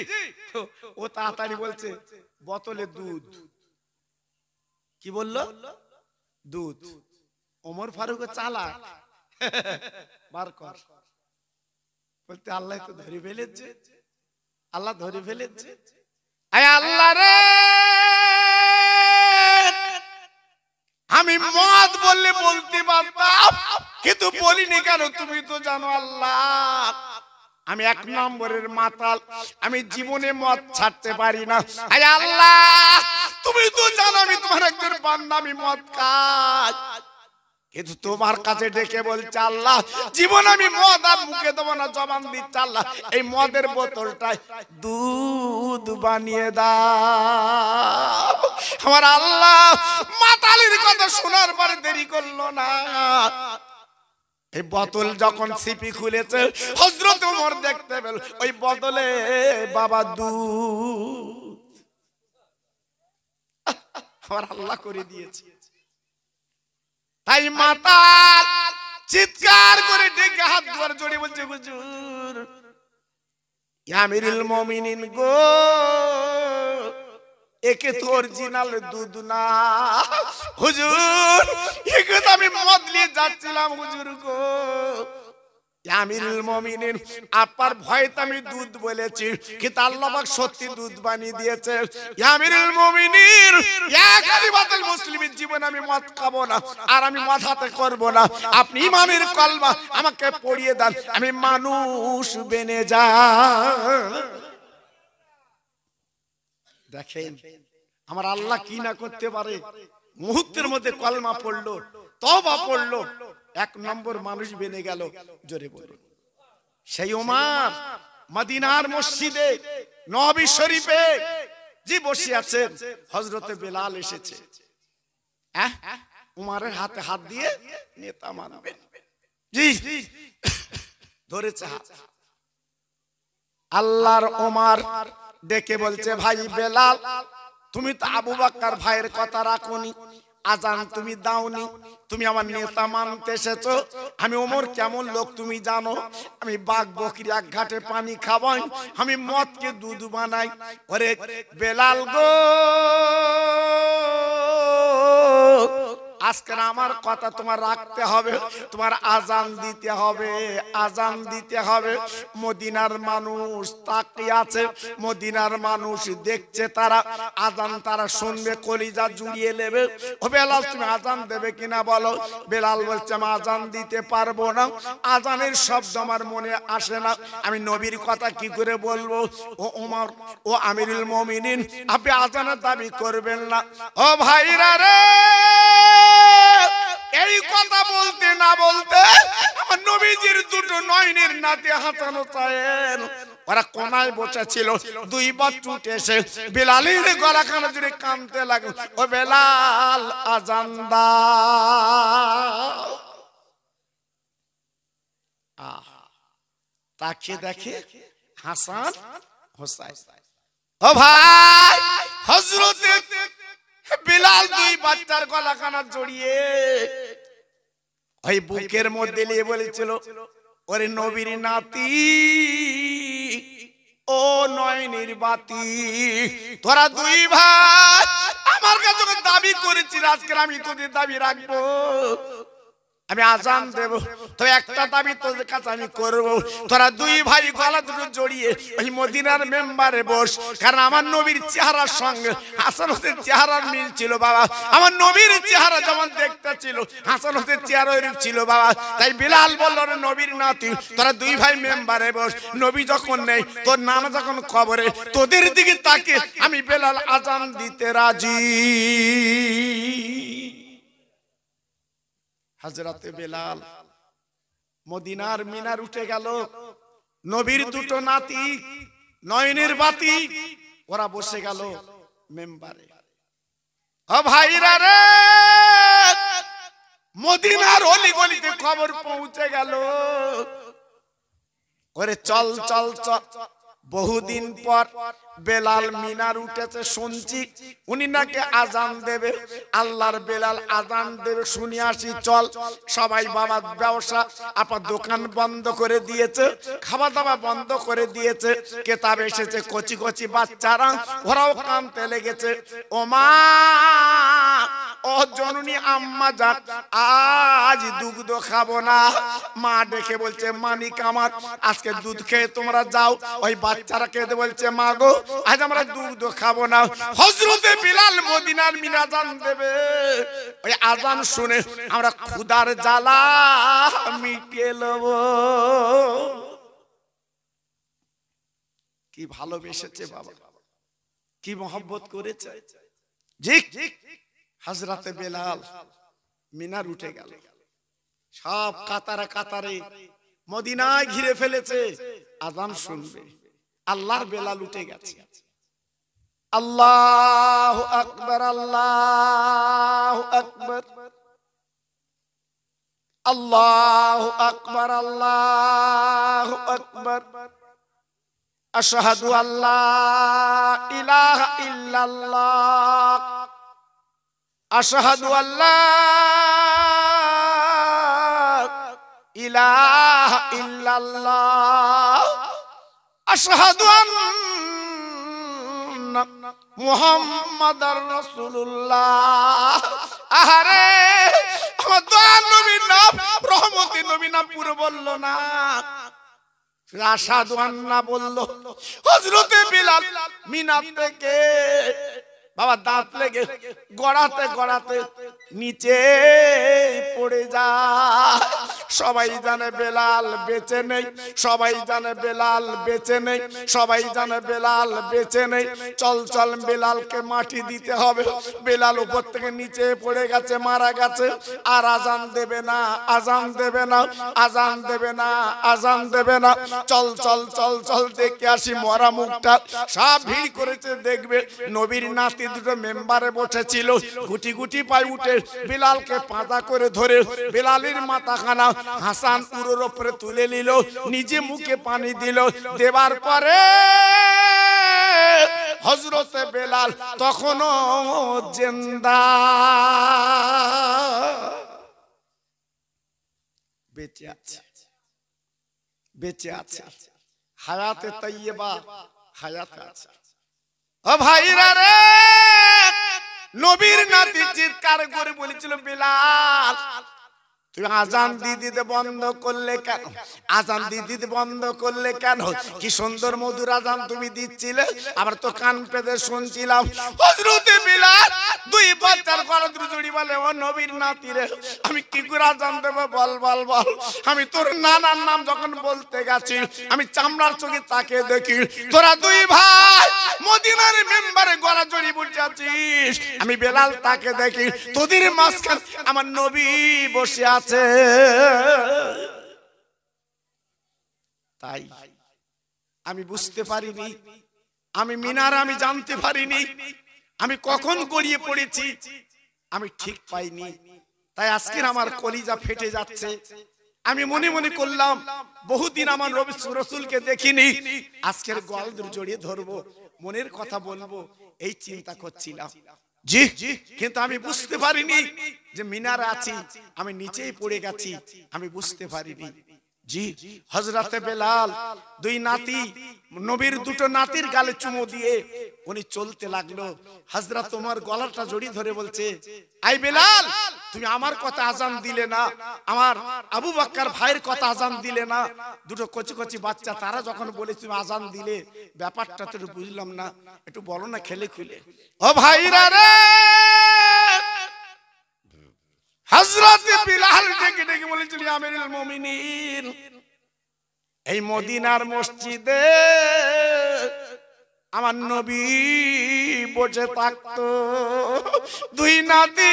ও তাড়াতাড়ি বলছে বোতলে দুধ। কি বলল? দুধ। ওমর ফারুক চালা বার কর। বলতে আল্লাহ তো ধরে ফেলেছে। আল্লাহ ধরে ফেলেছে। আয় আল্লাহ রে! আমি মদ বললে বলতে পারতাম, কিন্তু বলিনি কেন তুমি তো জানো আল্লাহ। আমি এক নম্বরের মাতাল, আমি জীবনে মদ ছাড়তে পারি না। আল্লাহ, তুমি তো জানো আমি তোমার একজন বান্দা, আমি মদ খাই। কিন্তু তোমার কাছে ডেকে বলছে, আল্লাহ, জীবন আমি মদ আর মুখে দেবো না, জবান দিচ্ছে আল্লাহ। এই মদের বোতলটায় দুধ বানিয়ে দাও। আমার আল্লাহ, মাতালির কথা শোনার পরে দেরি করল না। এই বোতল যখন সিপি খুলেছে হজরত ওমর দেখতে পেল, ওই বোতলে বাবা দুধ। আমার আল্লাহ করে দিয়েছে। তাই মাতা চিৎকার করে ডেকে হাত দুয়ার জড়িয়ে বলছে, হুজুর আমিরুল মমিনিন গো, একে তো অরিজিনাল দুধ না। হুজুর, একে তো আমি মদ নিয়ে যাচ্ছিলাম, হুজুর গো। আমিরুল মমিনিন আপার ভয়তে আমি দুধ বলেছি কিন্তু আল্লাহ সত্যি দুধ বানিয়ে দিয়েছে? আমিরুল মুসলিমের জীবন আমি না, আর আমি করব না। আপনি কলমা আমাকে পড়িয়ে দেন, আমি মানুষ বেনে যা। দেখেন, আমার আল্লাহ কি না করতে পারে? মুহূর্তের মধ্যে কলমা পড়ল তবা পড়ল এক নম্বর মানুষ বেনে গেল জোরে বলুন। সেই ওমার মদিনার মসজিদে নবী শরীফে জি বসে আছেন হজরতে বেলাল এসেছে? উমারের হাতে হাত দিয়ে নেতা মানবেন জি। ধরেছে হাত। আল্লাহর ওমার ডেকে বলছে ভাই বেলাল তুমি তো আবু বাক্কার ভাইয়ের কথা রাখোনি। আজান তুমি দাওনি, তুমি আমার নেতা মানতে এসেছ। আমি ওমর, কেমন লোক তুমি জানো? আমি বাঘ বকরি এক ঘাটে পানি খাওয়াই, আমি মদকে দুধ বানাই। ওরে বেলাল গো! আজকের আমার কথা তোমার রাখতে হবে, তোমার আজান দিতে হবে, আজান দিতে হবে। মদিনার মানুষ তাকিয়ে আছে, মদিনার মানুষ দেখছে তারা, আজান তারা শুনবে, কলিজা জুড়িয়ে নেবে। ও বেলাল, তুমি আজান দেবে কিনা বলো? বেলাল বলছে, আমি আজান দিতে পারব না। আজানের শব্দ আমার মনে আসে না। আমি নবীর কথা কি করে বলব? ও ওমর ও আমিরুল মমিনিন, আপনি আজানের দাবি করবেন না। ও ভাইরা রে! এই কথা বলতে না বলতে আমার নবীজির দুটো নয়নের নাতে হাসানো চায়েন ওরা কোনায় বসে ছিল দুইবার ছুটে এসে বেলালের গলাখানা জুড়ে কানতে লাগল, ও বেলাল, আজান তাকে দেখে হাসান হোসাইন ও ভাই হজরতে বিলাল দুই বাচ্চার গলাখানা জড়িয়ে ওই বুকের মধ্যে নিয়ে বলেছিল, ওরে নবীর নাতি, ও নয়নির বাতি তোরা দুই ভাই আমার কাছে দাবি করেছি আজকে আমি তোদের দাবি রাখব। আমি আজান দেব। তো একটা দাবি তোদের কাছে আমি করব। তোরা দুই ভাই গলা দুটো জড়িয়ে ওই মদিনার মেম্বারে বস। কারণ আমার নবীর চেহারার সঙ্গে হাসান হোসেন চেহারার মিল ছিল, বাবা। আমার নবীর চেহারা যেমন দেখতে ছিল হাসান হোসেন চেহারা ওইরূপ ছিল, বাবা। তাই বিলাল বলল নবীর নাতি, তোরা দুই ভাই মেম্বারে বস। নবী যখন নেই, তোর নাম যখন খবরে, তোদের দিকে তাকে আমি বেলাল আজান দিতে রাজি। হাজরাতে বেলাল মদিনার মিনার উঠে গেল। নবীর দুটো নাতি নয়নের বাতি ওরা বসে গেল মেম্বারে। ও ভাইরা রে! মদিনার অলি গলিতে খবর পৌঁছে গেল। ওরে চল চল চল বহুদিন পর বেলাল মিনার উঠেছে, শুনছি। উনি নাকি আজান দেবে। আল্লাহর বেলাল আজান দেবে, শুনে আসি, চল। সবাই বাবার ব্যবসা, আপার দোকান বন্ধ করে দিয়েছে খাওয়া দাওয়া বন্ধ করে দিয়েছে, কেতাব এসেছে, কচি কচি বাচ্চারা, ওরাও কানতে লেগেছে। ও মা, ও জননী আম্মা যান আজ দুগ্ধ খাব না। মা ডেকে বলছে, মানিক আমার, আজকে দুধ খেয়ে তোমরা যাও। ওই বাচ্চারা খেতে বলছে, মা গো আজ আমরা দুধ খাব না। হজরতে বিলাল মদিনার মিনাজান দেবে। ওই আজান শুনে আমরা ক্ষুদার জ্বালা মিটিয়ে নেব। কি ভালোবেসেছে বাবা। কি মহব্বত করেছে। হাজরাতে বেলাল মিনার উঠে গেল। সব কাতারে কাতারে মদিনায় ঘিরে ফেলেছে। আজান শুনবে। আল্লাহর বেলাল উঠে গেছে। আল্লাহ আকবর আল্লাহ আকবর। আল্লাহ আকবর আল্লাহ আকবর। আশহাদু আল্লাহ ইলাহা ইল্লাল্লাহ। আশহাদু আল্লাহ ইলাহা ইল্লাল্লাহ। আশহাদু আন্না মুহাম্মাদার রাসূলুল্লাহ। আহারে, আমার দয়ার নবীর নাম নবী নাম পুরো বলল না। আসাদু আন্না বলল হজরতে বিলাল মিনার থেকে, বাবা দাঁত লেগে গড়াতে গড়াতে নিচে পড়ে যায়। সবাই জানে বেলাল বেঁচে নেই, সবাই জানে বেলাল বেঁচে নেই, সবাই জানে বেলাল বেঁচে নেই। চল চল বেলালকে মাটি দিতে হবে। বেলাল উপর থেকে নিচে পড়ে গেছে, মারা গেছে। আর আজান দেবে না, আজান দেবে না, আজান দেবে না, আজান দেবে না। চল চল চল চল দেখে আসি মরা মুখটা। সব ভিড় করেছে, দেখবে নবীর নাতি দুটো মেম্বারে বসেছিল। গুটি গুটি পায়ে উঠে বিলালকে পাতা করে ধরে, বিলালের মাথাখানা হাসান পুরোর ওপরে তুলে নিল, নিজে মুখে পানি দিল। দেবার পরে হজরতে বেলাল তখনও জেন্দা। বেঁচে আছে। বেঁচে আছে। হায়াতে তৈবা হায়াতে আছে। ও ভাইরা রে, নবীর নাতি চিৎকার করে বলেছিল, বিলাল তুমি আজান দিয়ে দিতে বন্ধ করলে কেন? আজান দিয়ে দিতে বন্ধ করলে কেন? কি সুন্দর মধুর আজান তুমি দিচ্ছিলে? আবার তো কান পেতে শুনছিলাম। হজরতে বিলাল দুই বাচ্চার গলা জুড়ি বলে, ও নবীর নাতি রে, আমি কি করে আজান দেবো? বল বল বল। আমি তোর নানার নাম যখন বলতে গেছি, আমি চামড়ার চোখে তাকে দেখি, তোরা দুই ভাই মদিনার মেম্বারে গলা জড়ি বসে আছিস আমি বেলাল তাকে দেখি, তোদের মাঝখান আমার নবী বসে আছে। তাই আমি বুঝতে পারিনি, আমি মিনার আমি জানতে পারিনি, আমি কখন গড়িয়ে পড়েছি, আমি ঠিক পাইনি। তাই আজকের আমার কলিজা ফেটে যাচ্ছে। আমি মনে মনে করলাম, বহুদিন আমার রবি রসুলকে দেখিনি, আজকের গল জড়িয়ে ধরবো, মনের কথা বলব, এই চিন্তা করছিলাম। জি, কিন্তু আমি বুঝতে পারিনি যে মিনার আছি, আমি নিচেই পড়ে গেছি, আমি বুঝতে পারিনি। জি হজরতে বেলাল, দুই নাতি, নবীর দুটো নাতির গালে চুমো দিয়ে উনি চলতে লাগল। হজরত তোমার গলাটা জড়ি ধরে বলছে, আই বেলাল, তুমি আমার কথা আজান দিলে না, আমার আবু বাক্কার ভাইয়ের কথা আজান দিলে না। দুটো কচি কচি বাচ্চা, তারা যখন বলে, তুমি আজান দিলে, ব্যাপারটা তো বুঝলাম না, একটু বলো না খেলে খুলে। ও ভাইরা রে! এই মদিনার মসজিদে আমার নবী বসে থাকতো। দুই নাতি,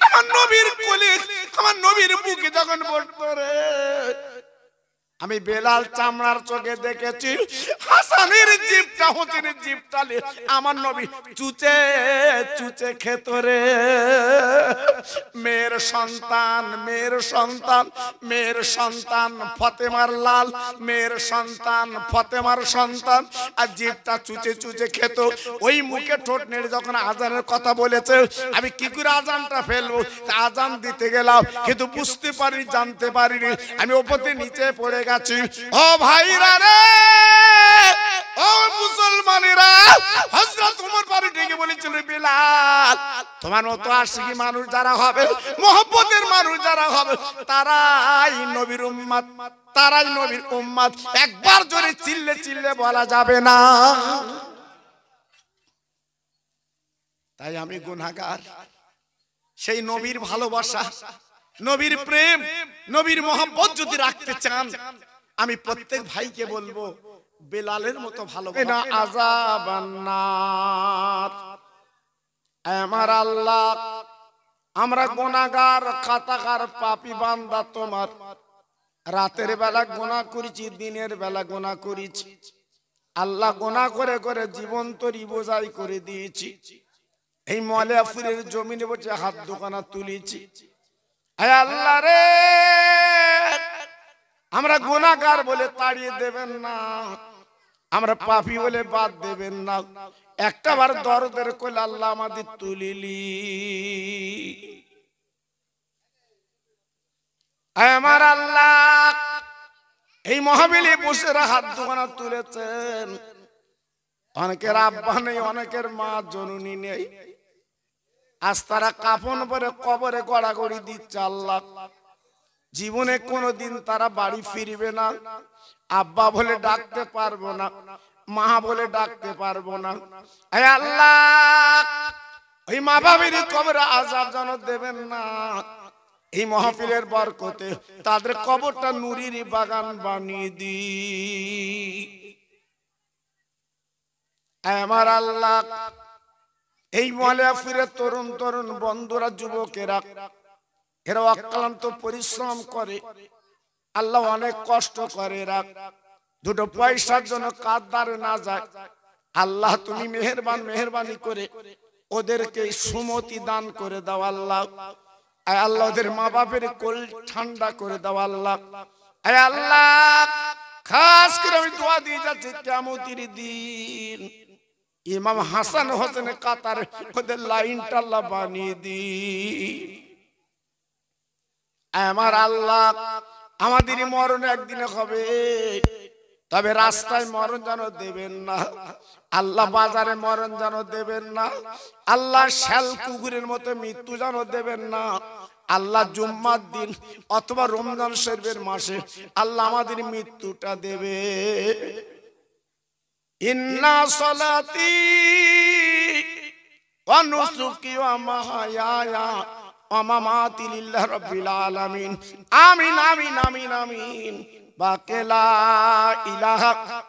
আমার নবীর কোলে, আমার নবীর বুকে যখন পড়তো রে আমি বেলাল চামড়ার চোখে দেখেছি, হাসানের জিপটা হোসেন জিপটা আমার নবী চুচে চুচে খেত রে। মেয়ের সন্তান মেয়ের সন্তান মেয়ের সন্তান ফতেমার লাল, মেয়ের সন্তান ফতেমার সন্তান, আর জিপটা চুচে চুচে খেত। ওই মুখে ঠোঁট নেড়ে যখন আজানের কথা বলেছে, আমি কি করে আজানটা ফেলব? আজান দিতে গেলাম, কিন্তু বুঝতে পারি, জানতে পারিনি। আমি ওপরে নিচে পড়ে গেছি ও ভাইরা রে! ও মুসলমানেরা! হযরত ওমর পারে ডেকে বলেছিল, বিলাল, তোমার মতো আশিকি মানুষ যারা হবে, মোহব্বতের মানুষ যারা হবে, তারাই নবীর উম্মত, তারাই নবীর উম্মত। একবার জোরে চিল্লে চিল্লে বলা যাবে না। তাই আমি গুনাহগার। সেই নবীর ভালোবাসা নবীর প্রেম, নবীর মোহাম্মত যদি রাখতে চান, আমি প্রত্যেক ভাইকে বলব, বেলালের মতো ভালো আমার আল্লাহ, আমরা গোনাগার খাতাকার পাপি বান্দা তোমার। রাতের বেলা গোনা করেছি, দিনের বেলা গোনা করেছি। আল্লাহ গোনা করে করে জীবন তরি বোঝাই করে দিয়েছি। এই মলে ফুলের জমিনে বসে হাত দোকানা তুলেছি। আল্লাহ রে। আমরা গুণাগার বলে তাড়িয়ে দেবেন না। আমরা পাপি বলে বাদ দেবেন না। একটা বার দরদের কইলে আল্লাহ আমাদের তুলিলি আমার আল্লাহ। এই মহাবিলে বসে হাত দোকানা তুলেছেন। অনেকের আব্বা নেই, অনেকের মা, জননী নেই। আজ তারা কাপন পরে কবরে গড়াগড়ি দিচ্ছে আল্লাহ। জীবনে কোনোদিন তারা বাড়ি ফিরবে না। আব্বা বলে ডাকতে পারব না, মা বলে ডাকতে পারব না। আল্লাহ, ওই মা বাবির কবরে আজাব যেন দেবেন না। এই মহাফিলের বরকতে তাদের কবরটা নুরির বাগান বানিয়ে দি আমার আল্লাহ এই মলে ফিরে তরুণ তরুণ বন্ধুরা, যুবকেরা, এরা অক্লান্ত পরিশ্রম করে। আল্লাহ অনেক কষ্ট করে, এরা দুটো পয়সার জন্য কাদ্দারে না যায়। আল্লাহ, তুমি মেহরবান, মেহরবানি করে ওদেরকে সুমতি দান করে দাও আল্লাহ। আয় আল্লাহ, ওদের মা বাপের কোল ঠান্ডা করে দাও আল্লাহ। আয় আল্লাহ, খাস করে আমি দোয়া দিয়ে যাচ্ছি কেমতির দিন। ইমাম হাসান হোসেন কাতার ওদের লাইনটা আল্লাহ বানিয়ে দি। আমার আল্লাহ আমাদের মরণ একদিনে হবে। তবে রাস্তায় মরণ যেন দেবেন না, আল্লাহ বাজারে মরণ যেন দেবেন না, আল্লাহ শ্যাল কুকুরের মতো মৃত্যু যেন দেবেন না, আল্লাহ জুম্মার দিন অথবা রমজান শরীফের মাসে আল্লাহ আমাদের মৃত্যুটা দেবে। إن صلاتي ونسكي ومحياي ومماتي لله رب العالمين. آمين آمين آمين آمين باقي لا إله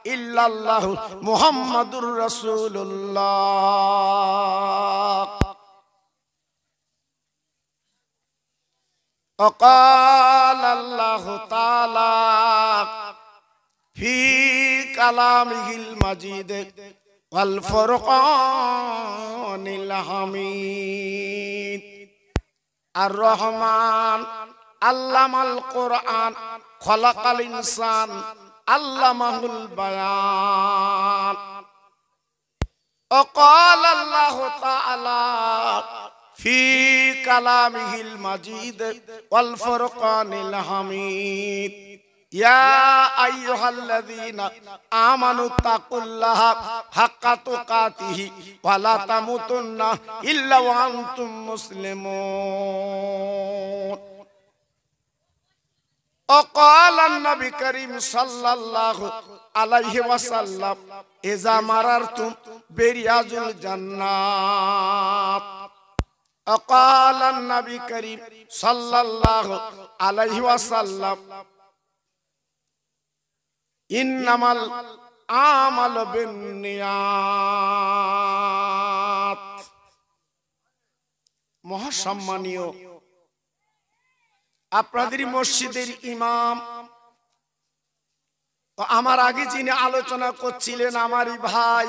إلا الله محمد رسول الله. وقال الله تعالى في كلامه المجيد والفرقان الحميد الرحمن علم القرآن خلق الإنسان علمه البيان وقال الله تعالى في كلامه المجيد والفرقان الحميد يا أيها الذين آمنوا اتقوا الله حق تقاته ولا تموتن إلا وأنتم مسلمون وقال النبي كريم صلى الله عليه وسلم إذا مررتم برياض الجنات وقال النبي كريم صلى الله عليه وسلم ইন্নামাল আমাল বিন্নিয়াত। মহাসম্মানীয়, আপনাদের মসজিদের ইমাম ও আমার আগে যিনি আলোচনা করছিলেন আমারই ভাই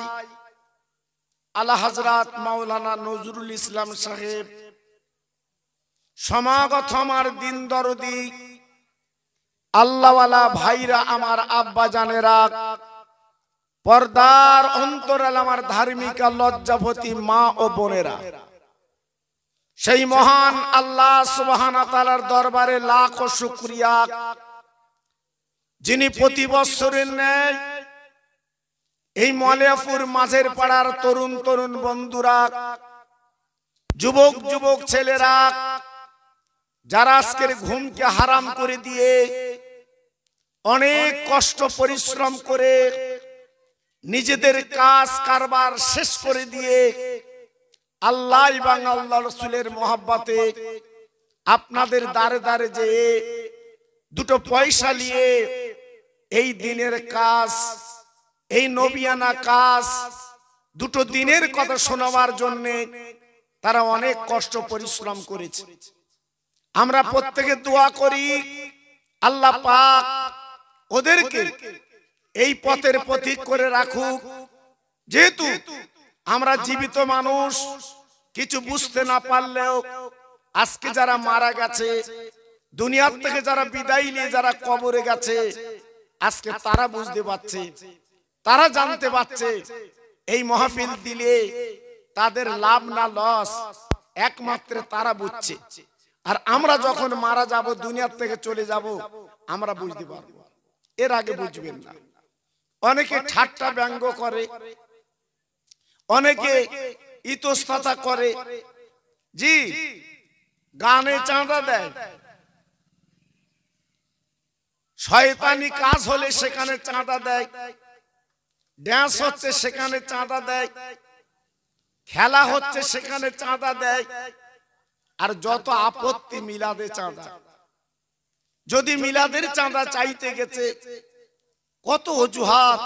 আল্লাহ হজরত মাওলানা নজরুল ইসলাম সাহেব, সমাগত আমার দিন দরদি আল্লাহওয়ালা ভাইরা আমার আব্বা জানে জানেরা, পর্দার অন্তরাল আমার ধার্মিকা লজ্জাপতি মা ও বোনেরা। সেই মহান আল্লাহ সুবহান তালার দরবারে লাখ শুক্রিয়া। যিনি প্রতি বৎসরের ন্যায় এই মলিয়াপুর মাঝের পাড়ার তরুণ তরুণ বন্ধুরা, যুবক যুবক ছেলেরা, যারা আজকের ঘুমকে হারাম করে দিয়ে অনেক কষ্ট পরিশ্রম করে নিজেদের কাজ কারবার শেষ করে দিয়ে আল্লাহ এবং আল্লাহ রসুলের মহাব্বাতে আপনাদের দাঁড়ে দাঁড়ে যে দুটো পয়সা নিয়ে এই দিনের কাজ এই নবিয়ানা কাজ দুটো দিনের কথা শোনাবার জন্যে তারা অনেক কষ্ট পরিশ্রম করেছে। আমরা প্রত্যেকে দোয়া করি আল্লাহ পাক ওদেরকে এই পথের পথিক করে রাখুক। যেহেতু আমরা জীবিত মানুষ, কিছু বুঝতে না পারলেও আজকে যারা মারা গেছে, দুনিয়ার থেকে যারা বিদায় নিয়ে যারা কবরে গেছে, আজকে তারা বুঝতে পারছে, তারা জানতে পারছে, এই মহাফিল দিলে তাদের লাভ না লস, একমাত্র তারা বুঝছে। আর আমরা যখন মারা যাব, দুনিয়ার থেকে চলে যাব, আমরা বুঝতে পারব। এর আগে বুঝবেন না। অনেকে ঠাট্টা ব্যঙ্গ করে, অনেকে ইতস্ততা করে। জি, গানে চাঁদা দেয়। শয়তানি কাজ হলে সেখানে চাঁদা দেয়। ড্যান্স হচ্ছে সেখানে চাঁদা দেয়। খেলা হচ্ছে সেখানে চাঁদা দেয়। আর যত আপত্তি মিলাদে চাঁদা। যদি মিলাদের চাঁদা চাইতে গেছে, কত অজুহাত।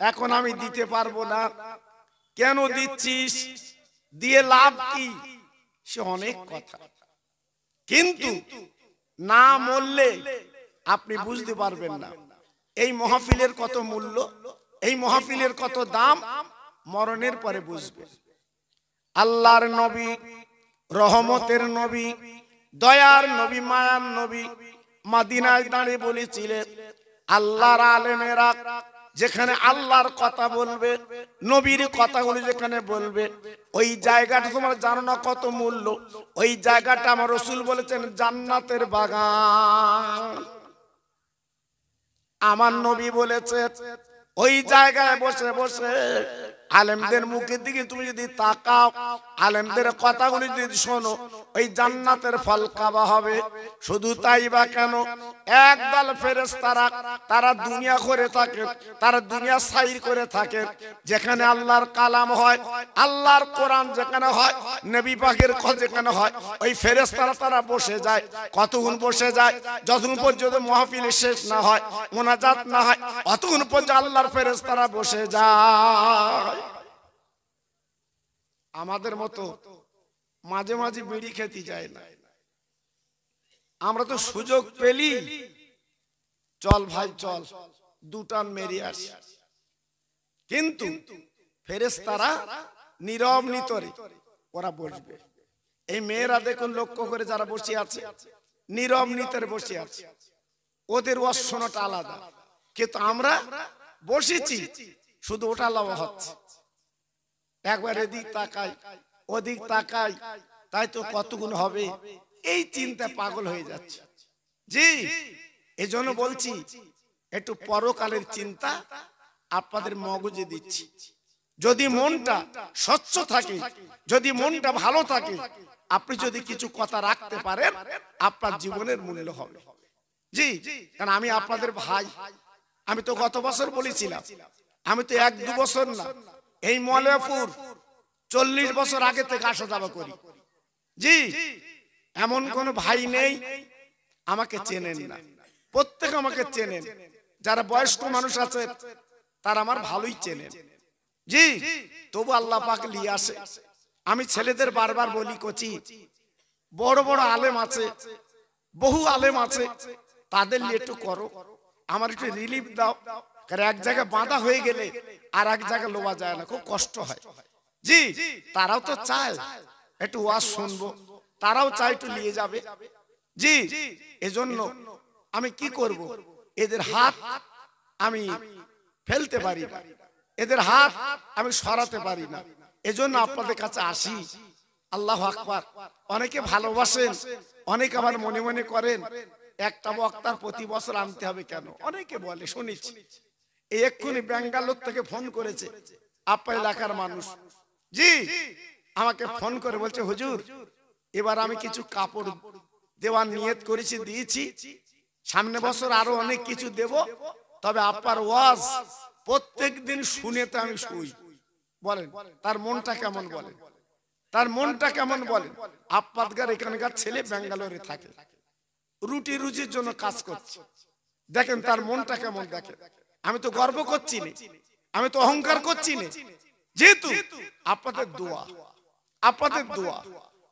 এখন আমি দিতে পারব না। কেন দিচ্ছিস? দিয়ে লাভ কি? সে অনেক কথা। কিন্তু না মরলে আপনি বুঝতে পারবেন না। এই মহাফিলের কত মূল্য, এই মহাফিলের কত দাম, মরণের পরে বুঝবে। আল্লাহর নবী, রহমতের নবী দয়ার নবী, মায়ার নবী মাদিনায় দাঁড়িয়ে বলেছিলেন, আল্লাহর আলেমেরা যেখানে আল্লাহর কথা বলবে, নবীর কথাগুলি যেখানে বলবে, ওই জায়গাটা তোমার জানো না কত মূল্য, ওই জায়গাটা আমার রসুল বলেছেন জান্নাতের বাগান। আমার নবী বলেছে, ওই জায়গায় বসে বসে আলেমদের মুখের দিকে তুমি যদি তাকাও আলেমদের কথাগুলি যদি শোনো ওই জান্নাতের ফল কাবা হবে। শুধু তাই বা কেন? একদল ফেরেস তারা তারা দুনিয়া করে থাকে তারা দুনিয়া সাইর করে থাকে যেখানে আল্লাহর কালাম হয় আল্লাহর কোরআন যেখানে হয় নবী পাকের যেখানে হয় ওই ফেরেস তারা তারা বসে যায় কতক্ষণ বসে যায় যতক্ষণ পর্যন্ত মহাফিল শেষ না হয় মোনাজাত না হয় অতক্ষণ পর্যন্ত আল্লাহর ফেরেস তারা বসে যায়। আমাদের মতো মাঝে মাঝে বিড়ি খেতে যায় না। আমরা তো সুযোগ পেলি চল ভাই, চল দুটান মেরে আসি। কিন্তু ফেরেস্তারা নীরব নিতরে, ওরা বসবে। এই মেয়েরা দেখুন লক্ষ্য করে যারা বসে আছে, নীরব নিতরে বসে আছে। ওদের অশ্বনটা আলাদা। কিন্তু আমরা বসেছি, শুধু ওটা লাভ হচ্ছে। একবার এদিক তাকাই, ওদিক তাকাই, তাই তো কতগুণ হবে? এই চিন্তা পাগল হয়ে যাচ্ছে। জি এই জন্য বলছি, একটু পরকালের চিন্তা আপনাদের মগজে দিচ্ছি। যদি মনটা স্বচ্ছ থাকে, যদি মনটা ভালো থাকে, আপনি যদি কিছু কথা রাখতে পারেন, আপনার জীবনের মূল্য হবে। জি, কারণ আমি আপনাদের ভাই। আমি তো গত বছর বলেছিলাম, আমি তো এক দু বছর না এই মলয়পুর চল্লিশ বছর আগে থেকে আসা যাওয়া করি। জি, এমন কোন ভাই নেই, আমাকে চেনেন না। প্রত্যেক আমাকে চেনেন। যারা বয়স্ক মানুষ আছে, তারা আমার ভালোই চেনেন। জি, তবু আল্লাহ পাক লিয়ে আসে। আমি ছেলেদের বারবার বলি, কচি, বড় বড় আলেম আছে, বহু আলেম আছে, তাদের নিয়ে একটু করো। আমার একটু রিলিফ দাও। কারণ এক জায়গায় বাঁধা হয়ে গেলে আর এক জায়গায় লোয়া যায় না খুব কষ্ট হয়। জি তারাও তো চায়। একটু ওয়াজ শুনব। তারাও চায় একটু নিয়ে যাবে। জি এজন্য আমি কি করব? এদের হাত আমি ফেলতে পারি না। এদের হাত আমি সরাতে পারি না। এজন্য আপনাদের কাছে আসি। আল্লাহ আকবার। অনেকে ভালোবাসেন। অনেকে আবার মনে মনে করেন একটা বক্তার প্রতি বছর আনতে হবে কেন? অনেকে বলে শুনেছি। এক্ষুনি ব্যাঙ্গালোর থেকে ফোন করেছে। আপা এলাকার মানুষ। জি, আমাকে ফোন করে বলছে, হুজুর, এবার আমি কিছু কাপড় দেওয়ার নিয়ত করেছি, দিয়েছি। সামনে বছর আরও অনেক কিছু দেব, তবে আপার ওয়াজ প্রত্যেক দিন শুনে তো আমি শুই। বলেন, তার মনটা কেমন বলেন? তার মনটা কেমন বলেন? আপাতগার এখানকার ছেলে ব্যাঙ্গালোরে থাকে। রুটি রুজির জন্য কাজ করছে। দেখেন তার মনটা কেমন দেখেন। আমি তো গর্ব করছি না আমি তো অহংকার করছি না যেহেতু আপনাদের দোয়া আপনাদের দোয়া,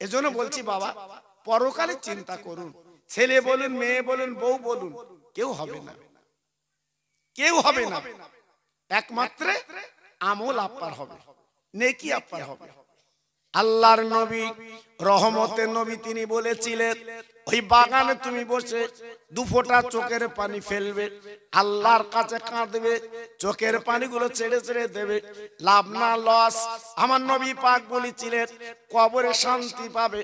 এজন্য বলছি বাবা, পরকালে চিন্তা করুন। ছেলে বলুন, মেয়ে বলুন, বউ বলুন, কেউ হবে না। কেউ হবে না। একমাত্র আমল আপনার হবে, নেকি আপনার হবে। আল্লাহর নবী, রহমতের নবী তিনি বলেছিলেন ওই বাগানে তুমি বসে দু ফোঁটা চোখের পানি ফেলবে। আল্লাহর কাছে কাঁদবে, চোখের পানিগুলো ছেড়ে ছেড়ে দেবে। লাভ না লস আমার নবী পাক বলেছিলেন, কবরে শান্তি পাবে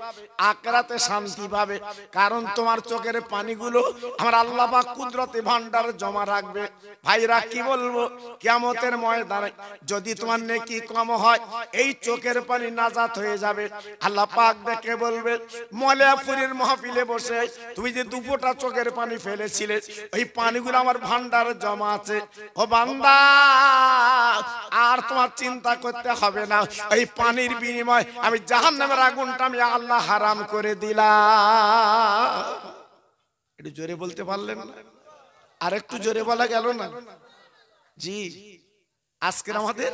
আকরাতে শান্তি পাবে। কারণ তোমার চোখের পানিগুলো আমার আল্লাহ পাক কুদরতে ভান্ডার জমা রাখবে। ভাইরা, কি বলব? কিয়ামতের ময়দানে যদি তোমার নেকি কম হয়, এই চোখের পানি নাজাত হয়ে যাবে। আল্লাহ পাক দেখে বলবে মলিয়াপুরের মাহফিলে বসে তুমি যে দুপোটা চোখের পানি ফেলেছিলে ওই পানিগুলো আমার ভান্ডারে জমা আছে। ও বান্দা, আর তোমার চিন্তা করতে হবে না। ওই পানির বিনিময় আমি জাহান নামের আগুনটা আমি আল্লাহ হারাম করে দিলাম। একটু জোরে বলতে পারলেন? না আর একটু জোরে বলা গেল না? জি, আজকের আমাদের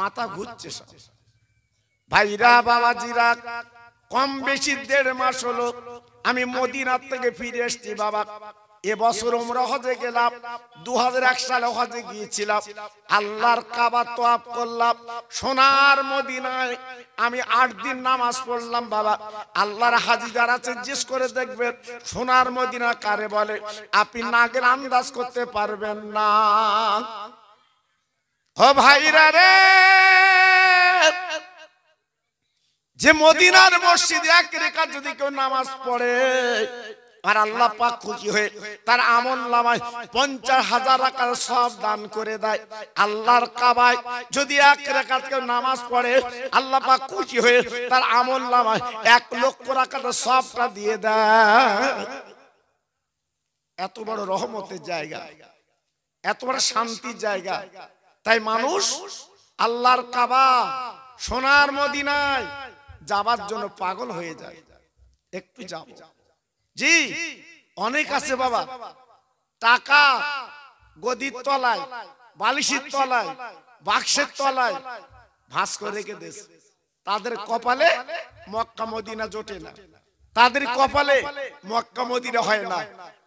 মাথা ঘুরছে সব। ভাইরা, বাবাজিরা, কম বেশি দেড় মাস হলো আমি মদিনার থেকে ফিরে এসেছি বাবা। এবছর আমরা হজে গেলাম দু হাজার এক সালে হজে গিয়েছিলাম। আল্লাহর কাবা তোয়াপ করলাম সোনার মদিনায় আমি আট দিন নামাজ পড়লাম বাবা। আল্লাহর হাজি যারা আছে জিজ্ঞেস করে দেখবেন সোনার মদিনা কারে বলে আপনি নাগের আন্দাজ করতে পারবেন না। ও ভাইরা রে! যে মদিনার মসজিদে এক রেখার যদি কেউ নামাজ পড়ে, আর আল্লাহ পাক খুশি হয়ে তার আমল নামায় পঞ্চাশ হাজার টাকার সব দান করে দেয়। আল্লাহর কাবায় যদি এক রেখাত কেউ নামাজ পড়ে, আল্লাহ পাক খুশি হয়ে তার আমল নামায় এক লক্ষ টাকার সবটা দিয়ে দেয়। এত বড় রহমতের জায়গা, এত বড় শান্তির জায়গা। তাই মানুষ আল্লাহর কাবা সোনার মদিনায় যাবার জন্য পাগল হয়ে যায়। একটু যাব। জি, অনেক আছে বাবা। টাকা গদির তলায়, বালিশের তলায়, বাক্সের তলায় ভাস করে রেখে দেশ। তাদের কপালে মক্কা, মদিনা জোটে না। তাদের কপালে মক্কা, মদিনা হয় না।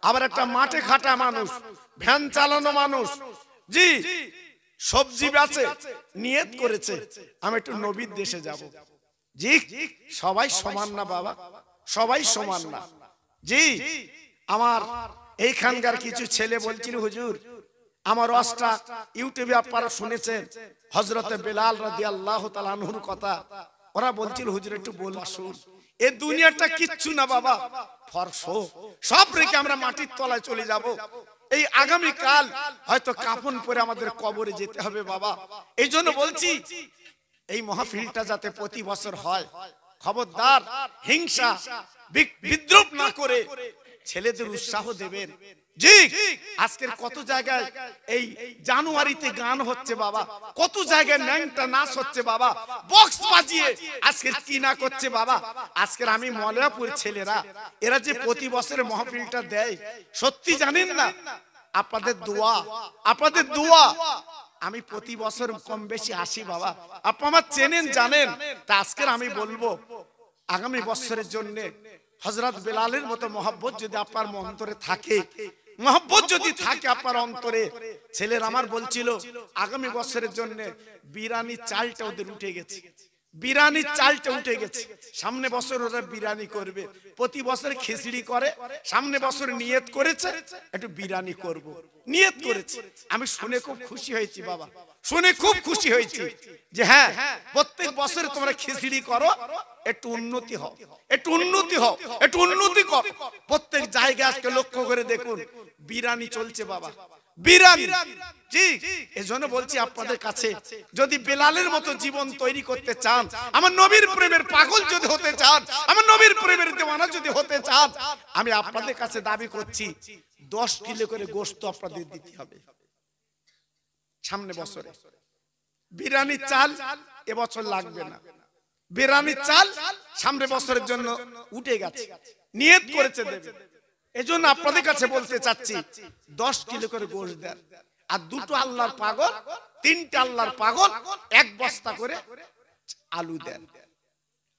আবার একটা মাঠে খাটা মানুষ, ভ্যান চালানো মানুষ। জি, সবজি বেচে, নিয়ত করেছে। আমি একটু নবীর দেশে যাব। জি, সবাই সমান না, বাবা। সবাই সমান না। জি, আমার এইখানকার কিছু ছেলে বলছিল, হুজুর, আমার রসটা ইউটিউবে আপনারা শুনেছেন হজরতে বেলাল রাদি আল্লাহ তালানহুর কথা। ওরা বলছিল, হুজুর, একটু বল শুন এ দুনিয়াটা কিচ্ছু না, বাবা। ফরস। সব রেখে আমরা মাটির তলায় চলে যাব। এই আগামী কাল হয়তো কাফন পরে আমাদের কবরে যেতে হবে, বাবা। এই জন্য বলছি এই মহাফিলটা যাতে প্রতি বছর হয়। খবরদার, হিংসা বিদ্রুপ না করে ছেলেদের উৎসাহ দেবেন। জি, আজকের কত জায়গায় এই জানুয়ারিতে গান হচ্ছে বাবা। কত জায়গায় ন্যাংটা নাচ হচ্ছে বাবা। বক্স বাজিয়ে আজকের কি না করছে বাবা। আজকের আমি মলয়াপুর ছেলেরা, এরা যে প্রতি বছরের মহাফিলটা দেয়, সত্যি জানেন না? আপনাদের দোয়া আপনাদের দোয়া আমি প্রতি বছর কম বেশি আসি বাবা। আপনি আমার চেনেন জানেন? তা আজকের আমি বলব আগামী বছরের জন্য হজরত বেলালের মতো মহব্বত যদি আপনার অন্তরে থাকে মহব্বত যদি থাকে আপনার অন্তরে ছেলের আমার বলছিল আগামী বছরের জন্য বিরানি চালটা ওদের উঠে গেছে। বিরানির চালটা উঠে গেছে। সামনে বছর ওরা বিরানি করবে। প্রতি বছর খিচড়ি করে, সামনে বছর নিয়ত করেছে, একটু বিরানি করব। নিয়ত করেছে। আমি শুনে খুব খুশি হয়েছি, বাবা। শুনে খুব খুশি হয়েছি যে হ্যাঁ প্রত্যেক বছর তোমরা খিচড়ি করো, একটু উন্নতি হও। একটু উন্নতি হও, একটু উন্নতি কর। প্রত্যেক জায়গায় আজকে লক্ষ্য করে দেখুন বিরানি চলছে, বাবা। বিরানি জি এজন্য বলছি আপনাদের কাছে যদি বেলালের মতো জীবন তৈরি করতে চান আমার নবীর প্রেমের পাগল যদি হতে চান আমার নবীর প্রেমের দেওয়ানা যদি হতে চান আমি আপনাদের কাছে দাবি করছি দশ কিলো করে গোস্ত আপনাদের দিতে হবে। সামনে বছরে। বিরিয়ানি চাল এবছর লাগবে না। বিরিয়ানি চাল সামনে বছরের জন্য উঠে গেছে। নিয়ত করেছে দেবে। এজন্য আপনাদের কাছে বলতে চাচ্ছি, দশ কিলো করে গোশ দেন। আর দুটো আল্লাহর পাগল, তিনটা আল্লাহর পাগল, এক বস্তা করে আলু দেন।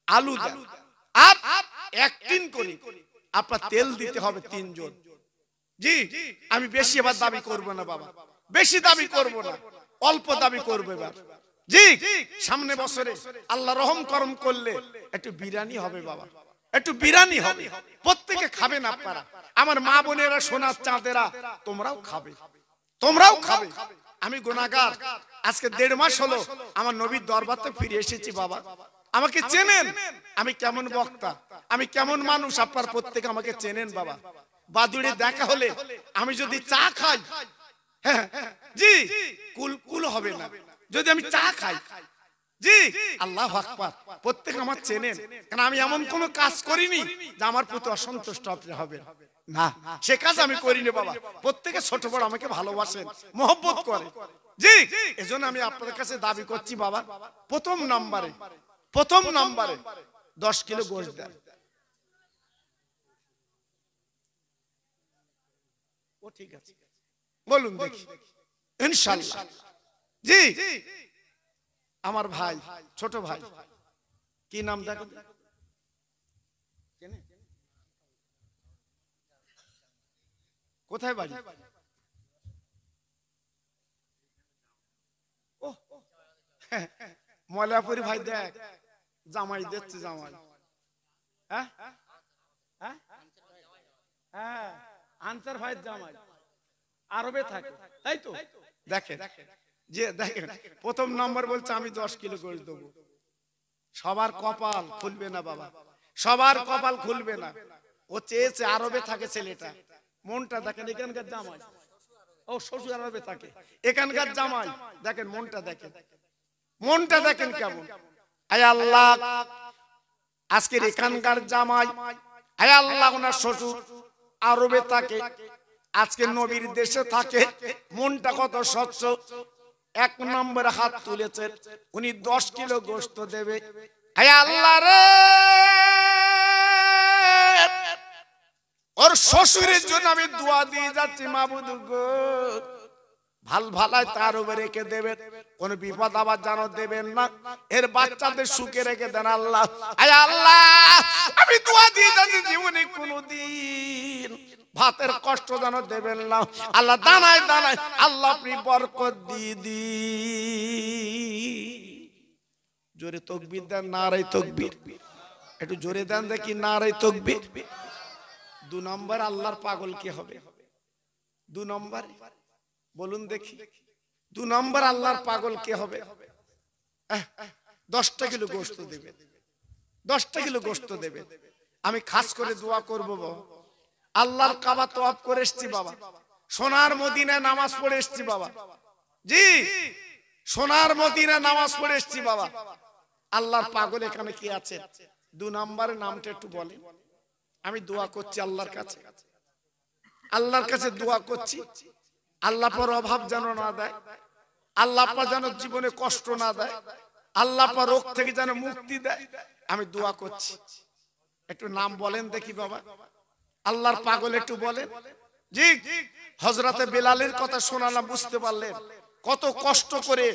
আলু দেন। আর এক টিন করে। আপনার তেল দিতে হবে তিনজন। জি, আমি বেশি এবার দাবি করব না বাবা। বেশি দাবি করব না। অল্প দাবি করবে এবার। জি, সামনে বছরে আল্লাহ রহম করম করলে একটু বিরিয়ানি হবে বাবা। একটু বিরানি হবে। প্রত্যেকে খাবেন আপনারা। আমার মা বোনেরা সোনার চাঁদেরা তোমরাও খাবে। তোমরাও খাবে। আমি গুনাগার আজকে দেড় মাস হলো আমার নবীর দরবারতে ফিরে এসেছি বাবা। আমাকে চেনেন। আমি কেমন বক্তা? আমি কেমন মানুষ? আপনার প্রত্যেকে আমাকে চেনেন বাবা। বাদুড়ে দেখা হলে আমি যদি চা খাই। হ্যাঁ জি কুল কুল হবে না। যদি আমি চা খাই। জি। আল্লাহ আকবার। প্রত্যেক আমার চেনেন। কারণ আমি এমন কোন কাজ করিনি যে আমার প্রতি অসন্তুষ্ট আপনি হবেন? না সে কাজ আমি করিনি বাবা। প্রত্যেকে ছোট বড় আমাকে ভালোবাসেন মহব্বত করে। জি। এজন্য আমি আপনাদের কাছে দাবি করছি বাবা প্রথম নম্বরে প্রথম নম্বরে দশ কিলো গোশ দেন। ও ঠিক আছে। বলুন দেখি। ইনশাল্লাহ। জি। আমার ভাই ছোট ভাই। কি নাম দেখো? কোথায় বাড়ি? ও ময়লাপুরি ভাই দেখ জামাই দেখছে জামাই। হ্যাঁ? হ্যাঁ? হ্যাঁ আনসার ভাই জামাই। আরবে থাকে। তাই তো? দেখেন যে দেখেন, প্রথম নম্বর বলছে আমি দশ কিলো করে দেবো। সবার কপাল খুলবে না বাবা। সবার কপাল খুলবে না। ও চেয়েছে আরবে থাকে ছেলেটা। মনটা দেখেন, এখানকার জামাই। ও শ্বশুর আরবে থাকে। এখানকার জামাই। দেখেন, মনটা দেখেন। মনটা দেখেন কেমন। আয় আল্লাহ, আজকের এখানকার জামাই, আয় আল্লাহ, ওনার শ্বশুর আরবে থাকে। আজকে নবীর দেশে থাকে। মনটা কত স্বচ্ছ। এক নম্বরে হাত তুলেছেন। উনি দশ কিলো গোস্ত দেবে। আল্লাহ রে! ওর শ্বশুরের জন্য আমি দোয়া দিয়ে যাচ্ছি, মাবুদ গো। ভালো ভালায় তার উপরে রেখে দেবেন। কোন বিপদ আবার যেন দেবেন না। এর বাচ্চাদের সুখে রেখে দেন আল্লাহ। আয় আল্লাহ! আমি দোয়া দিয়ে যাচ্ছি, জীবনে কোনোদিন ভাতের কষ্ট যেন দেবেন না। আল্লাহ দানায় দানায় আল্লাহ আপনি বরকত দিয়ে জোরে তকবির দেন নারাই তকবির। একটু জোরে দেন দেখি নারাই তকবির। দু নম্বর, আল্লাহর পাগল কি হবে? দু নম্বর, বলুন দেখি। দু নম্বর, আল্লাহর পাগল কে হবে? দশটা কিলো গোস্ত দেবে দশটা কিলো গোস্ত দেবে আমি খাস করে দোয়া করব আল্লাহর কাবা তোয়াব করে এসছি বাবা। সোনার মদিনায় নামাজ পড়ে এসছি বাবা। জি, সোনার মদিনায় নামাজ পড়ে এসছি বাবা। আল্লাহর পাগল এখানে কি আছে? দু নম্বরের নামটা একটু বলে আমি দোয়া করছি আল্লাহর কাছে। আল্লাহর কাছে দোয়া করছি। আল্লাহ পর অভাব যেন না দেয়। আল্লাহ পা যেন জীবনে কষ্ট না দেয়। আল্লাহ পা রোগ থেকে যেন মুক্তি দেয়। আমি দোয়া করছি। একটু নাম বলেন দেখি বাবা। আল্লাহর পাগল একটু বলেন? জি হজরতে বেলালের কথা শোনালাম বুঝতে পারলেন? কত কষ্ট করে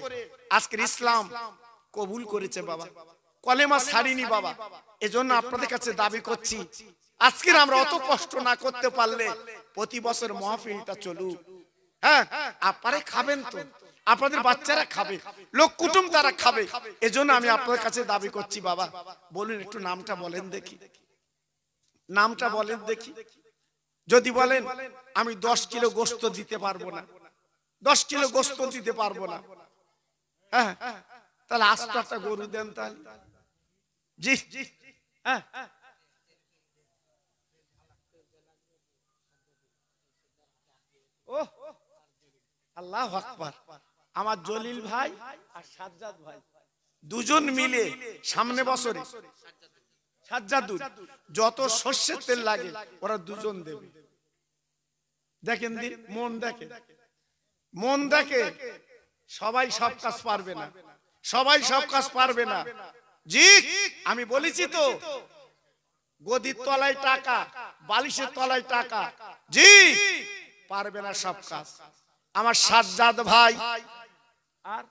আজকের ইসলাম কবুল করেছে বাবা। কলেমা ছাড়িনি বাবা। এজন্য আপনাদের কাছে দাবি করছি আজকের আমরা অত কষ্ট না করতে পারলে প্রতি বছর মহাফিলটা চলুক। হ্যাঁ আপনারে খাবেন তো। আপনাদের বাচ্চারা খাবে লোক কুটুম তারা খাবে। এজন্য আমি আপনাদের কাছে দাবি করছি বাবা। বলুন একটু নামটা বলেন দেখি। নামটা বলেন দেখি। যদি বলেন আমি দশ কিলো গোস্ত দিতে পারব না। দশ কিলো গোস্ত দিতে পারব না। হ্যাঁ তাহলে আস্তে একটা গরু দেন তাহলে। জি। হ্যাঁ ও আল্লাহ আকবার। আমার জলিল ভাই আর সাজ্জাদ ভাই। দুজন মিলে সামনে বছরে। সাজ্জাদুর যত শস্যের তেল লাগে, ওরা দুজন দেবে। দেখেন দিন মন দেখে। মন দেখে, সবাই সব কাজ পারবে না। সবাই সব কাজ পারবে না। জি, আমি বলেছি তো, গদির তলায় টাকা, বালিশের তলায় টাকা। জি, পারবে না সব কাজ। আমার সাজ্জাদ ভাই, আর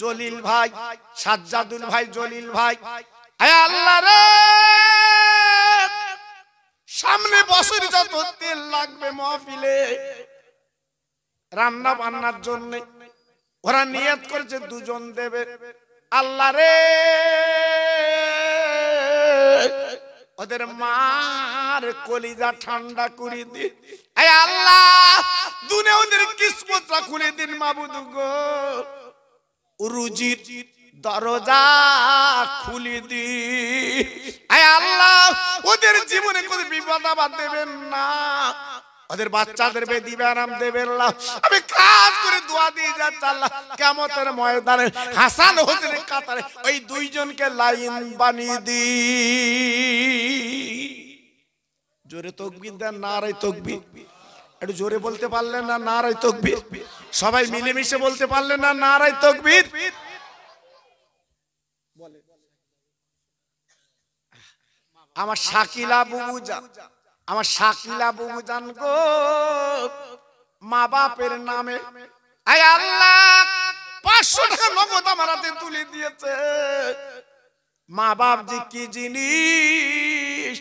জলিল ভাই, সাজ্জাদুল ভাই, জলিল ভাই সামনে বছর যত তেল লাগবে মহফিলে, রান্না বান্নার জন্য ওরা নিয়ত করেছে, দুজন দেবে। আল্লাহ রে। ওদের মার কলিজা ঠান্ডা করে দিন আল্লাহ দুনে ওদের কিসমতটা খুলে দিন মাবুদু গো। রুজির দরজা খুলে দি। আল্লাহ, ওদের জীবনে কোনো বিপদ আবার দেবেন না। ওদের বাচ্চাদের আমি করে দোয়া দিয়ে যাচ্ছি আল্লাহ কেমতের ময়দানে হাসান কাতারে ওই দুইজনকে লাইন বানিয়ে দি। জোরে তকবির দেন না নারাই তকবির। একটু জোরে বলতে পারলেন না নারাই তকবির? সবাই মিলেমিশে বলতে পারলেন না নারাই তকবির? আমার শাকিলা বুবু জান আমার শাকিলা বুবু জান গো। মা বাপের নামে আয় আল্লাহ পাঁচশো টাকা নগদ আমার হাতে তুলে দিয়েছে। মা বাপ যে কি জিনিস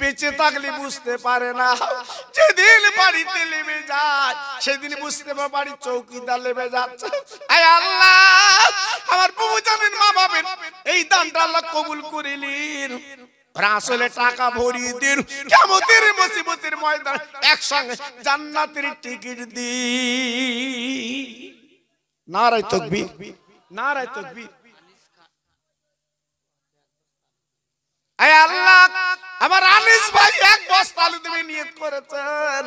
বেঁচে থাকলে বুঝতে পারে না। যেদিন বাড়িতে নেমে যায় সেদিন বুঝতে পারে বাড়ি চৌকিদার নেমে যাচ্ছে। আয় আল্লাহ আমার প্রভু জানেন মা বাবের এই দানটা আল্লাহ কবুল করিলেন আসলে টাকা ভরিয়ে দিন। কেমতের মুসিবতের ময়দান একসঙ্গে জান্নাতের টিকিট দি নারাই তকবি নারাই তকবি আল্লাহ আমার আনিস ভাই এক বস্তা আলু দেবে নিয়ত করেছেন।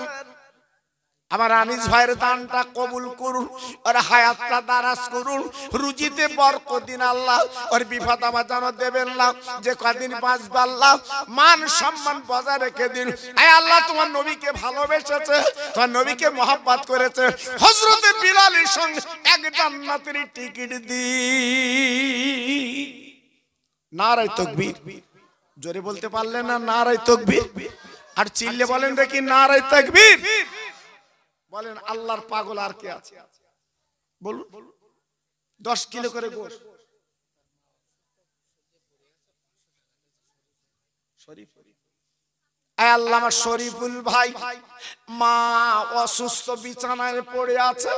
আমার আনিস ভাইয়ের দানটা কবুল করুন, ওর হায়াতটা দারাজ করুন, রুজিতে বরকত দিন আল্লাহ, ওর বিপদ আমার যেন দেবেন না, যে কদিন বাঁচবে আল্লাহ, মান সম্মান বজায় রেখে দিন। আয় আল্লাহ, তোমার নবীকে ভালোবেসেছে, তোমার নবীকে মহাব্বত করেছে হজরতে বিলালের সঙ্গে এক জান্নাতের টিকিট দি নারাই তকবীর। জোরে বলতে পারলেন না নারাই তকবীর? আর চিল্লে বলেন দেখি নারাই তকবীর? বলেন আল্লাহর পাগল আর কে আছে? বলুন। দশ কিলো করে গোশ শরীফ আমার শরীফুল ভাই। মা অসুস্থ বিছানায় পড়ে আছে।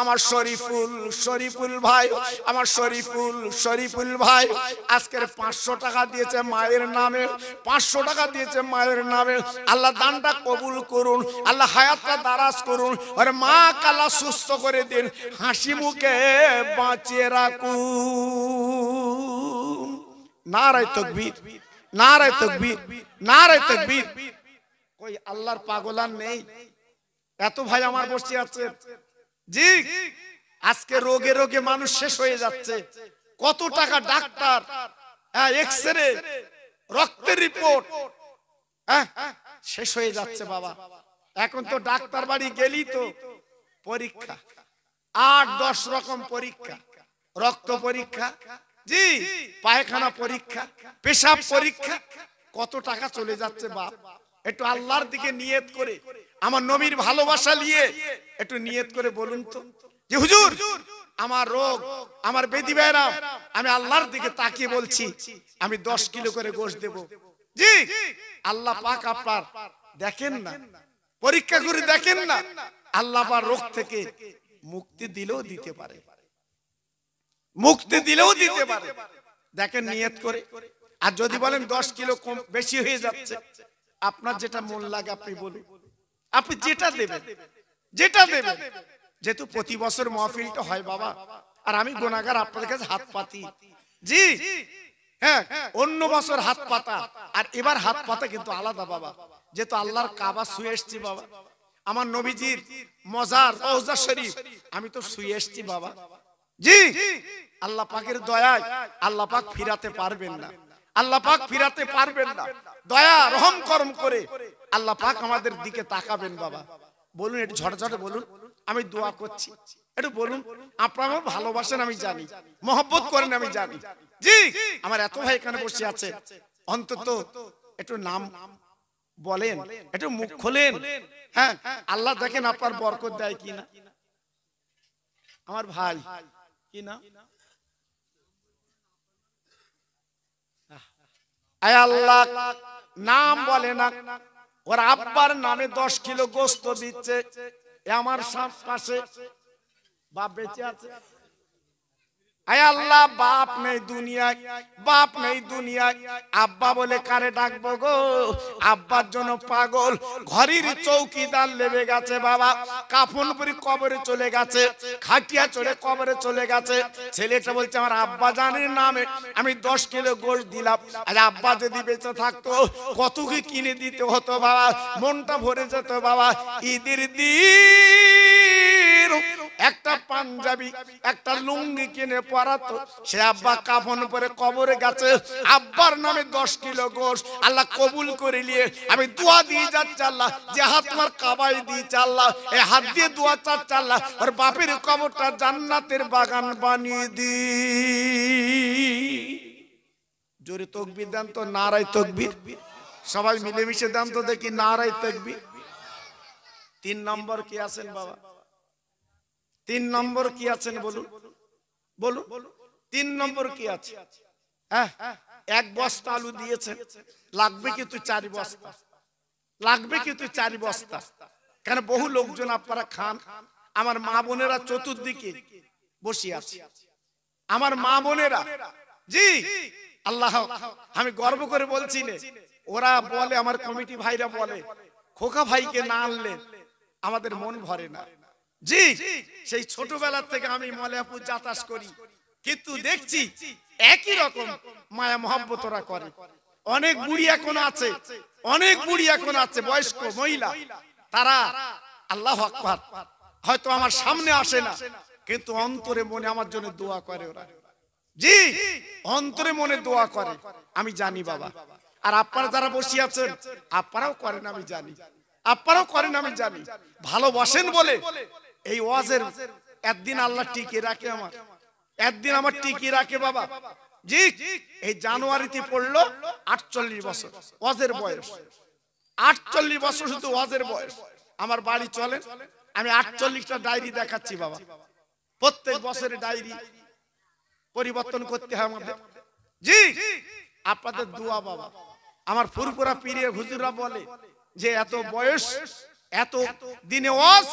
আমার শরীফুল শরীফুল ভাই, আমার শরীফুল শরীফুল ভাই। আজকের পাঁচশো টাকা দিয়েছে মায়ের নামে, পাঁচশো টাকা দিয়েছে মায়ের নামে। আল্লাহ দানটা কবুল করুন, আল্লাহ হায়াতটা দারাজ করুন। আর মা কালা সুস্থ করে দিন, হাসি মুখে বাঁচিয়ে রাখুন। নারায় তকবীর। নারায় তকবীর নারায় তকবীর কই আল্লাহর পাগলার নেই এত ভাই আমার বসে আছে জি আজকে রোগে রোগে মানুষ শেষ হয়ে যাচ্ছে। কত টাকা ডাক্তার? হ্যাঁ এক্সরে রক্তের রিপোর্ট হ্যাঁ শেষ হয়ে যাচ্ছে বাবা। এখন তো ডাক্তার বাড়ি গেলি তো পরীক্ষা। আট দশ রকম পরীক্ষা। রক্ত পরীক্ষা। জি, পায়খানা পরীক্ষা, পেশাব পরীক্ষা, কত টাকা চলে যাচ্ছে বাপ। একটু আল্লাহর দিকে নিয়ত করে, আমার নবীর ভালোবাসা নিয়ে একটু নিয়ত করে বলুন তো। যে হুজুর, আমার রোগ, আমার বেদি ব্যায়াম, আমি আল্লাহর দিকে তাকিয়ে বলছি, আমি দশ কিলো করে গোশ দেব। জি, আল্লাহ পাক আপনার, দেখেন না, পরীক্ষা করে দেখেন না, আল্লাহ রোগ থেকে মুক্তি দিলেও দিতে পারে। মুক্তি দিলেও দিতে পারে। দেখেন নিয়ত করে। আর যদি বলেন দশ কিলো কম বেশি হয়ে যাচ্ছে আপনার যেটা মন লাগে আপনি বলুন। আপনি যেটা দেবেন যেটা দেবেন। যেহেতু প্রতি বছর মহফিলটা হয় বাবা। আর আমি গোনাগার আপনাদের কাছে হাত পাতি। জি। হ্যাঁ অন্য বছর হাত পাতা। আর এবার হাত পাতা কিন্তু আলাদা বাবা। যেহেতু আল্লাহর কাবা শুয়ে এসছি বাবা। আমার নবীজির মজার রওজা শরীফ। আমি তো শুয়ে এসছি বাবা জি। আল্লাহ পাকের দয়ায় আল্লাহ পাক ফিরাতে পারবেন না। আল্লাহ পাক ফিরাতে পারবেন না। দয়া, রহম, করম করে আল্লাহ পাক আমাদের দিকে তাকাবেন বাবা। বলুন, একটু ঝড়ঝড়ে বলুন। আমি দোয়া করছি। একটু বলুন, আপনারা আমার ভালোবাসেন, আমি জানি। মহব্বত করেন, আমি জানি। জি। আমার এত ভাই এখানে বসে আছে। অন্তত একটু নাম বলেন, একটু মুখ খোলেন। হ্যাঁ আল্লাহ দেখেন আপনার বরকত দেয় কিনা। আমার ভাই কি আল্লাহ, নাম বলে না। ওর আব্বার নামে দশ কিলো গোস্ত দিচ্ছে। আমার সাপ পাশে। বা বেঁচে আছে। আয় আল্লাহ, বাপ নেই দুনিয়ায়, বাপ নেই দুনিয়ায়। আব্বা বলে কারে ডাকবো গো? আব্বার জন্য পাগল। ঘরের চৌকিদার লেবে গেছে বাবা। কাফন পরি কবরে চলে গেছে, খাটিয়া চড়ে কবরে চলে গেছে। ছেলেটা বলছে, আমার আব্বা জানের নামে আমি দশ কিলো গোশ দিলাম। আর আব্বা যদি বেঁচে থাকতো, কত কি কিনে দিতে হতো বাবা? মনটা ভরে যেত বাবা। ঈদের দিন একটা পাঞ্জাবি, একটা লুঙ্গি কিনে পরাতো। সে আব্বা কাফন পরে কবরে গেছে। আব্বার নামে দশ কিলো গোশ। আল্লাহ কবুল করে নিয়ে আমি দোয়া দিয়ে যাচ্ছি আল্লাহ। যে হাত তোমার কাবাই দিয়েছে আল্লাহ। এই হাত দিয়ে দোয়া চাচ্ছে আল্লাহ। ওর বাপের কবরটা জান্নাতের বাগান বানিয়ে দি। জোরে তকবির দেন তো নারাই তকবির। সবাই মিলেমিশে দেন তো দেখি নারাই তকবির। তিন নম্বর কি আছেন বাবা? তিন নম্বর কি আছেন বলুন? বলুন। তিন নম্বর কি আছে? হ্যাঁ? এক বস্তা আলু দিয়েছে লাগবে কি তুই চারি বস্তা? লাগবে কি তুই চারি বস্তা? কেন বহু লোকজন আপনারা খান। আমার মা বোনেরা চতুর্দিকে বসে আছে। আমার মা বোনেরা। জি। আল্লাহ, আমি গর্ব করে বলছি ওরা বলে, আমার কমিটি ভাইরা বলে, খোকা ভাইকে না আনলে আমাদের মন ভরে না। জি, সেই ছোটবেলার থেকে আমি মলয়াপুর যাতাস করি। কিন্তু দেখছি একই রকম মায়া মহাব্বত ওরা করে। অনেক বুড়ি এখন আছে, অনেক বুড়ি এখন আছে, বয়স্ক মহিলা। তারা আল্লাহ আকবার, হয়তো আমার সামনে আসে না, কিন্তু অন্তরে মনে আমার জন্য দোয়া করে ওরা। জি, অন্তরে মনে দোয়া করে, আমি জানি বাবা। আর আপনারা যারা বসে আছেন, আপনারাও করেন আমি জানি। আপনারাও করেন আমি জানি। ভালোবাসেন বলে এই ওয়াজের একদিন আল্লাহ টিকে রাখে আমার। একদিন আমার টিকে রাখে বাবা। জি, এই জানুয়ারিতে পড়ল আটচল্লিশ বছর, ওয়াজের বয়স। আটচল্লিশ বছর শুধু ওয়াজের বয়স। আমার বাড়ি চলেন, আমি আটচল্লিশটা ডায়েরি দেখাচ্ছি বাবা। প্রত্যেক বছরে ডায়েরি পরিবর্তন করতে হয় আমাদের। জি, আপনাদের দোয়া বাবা। আমার ফুরপুরা পীরের হুজুরা বলে যে, এত বয়স, এত দিনে ওয়াজ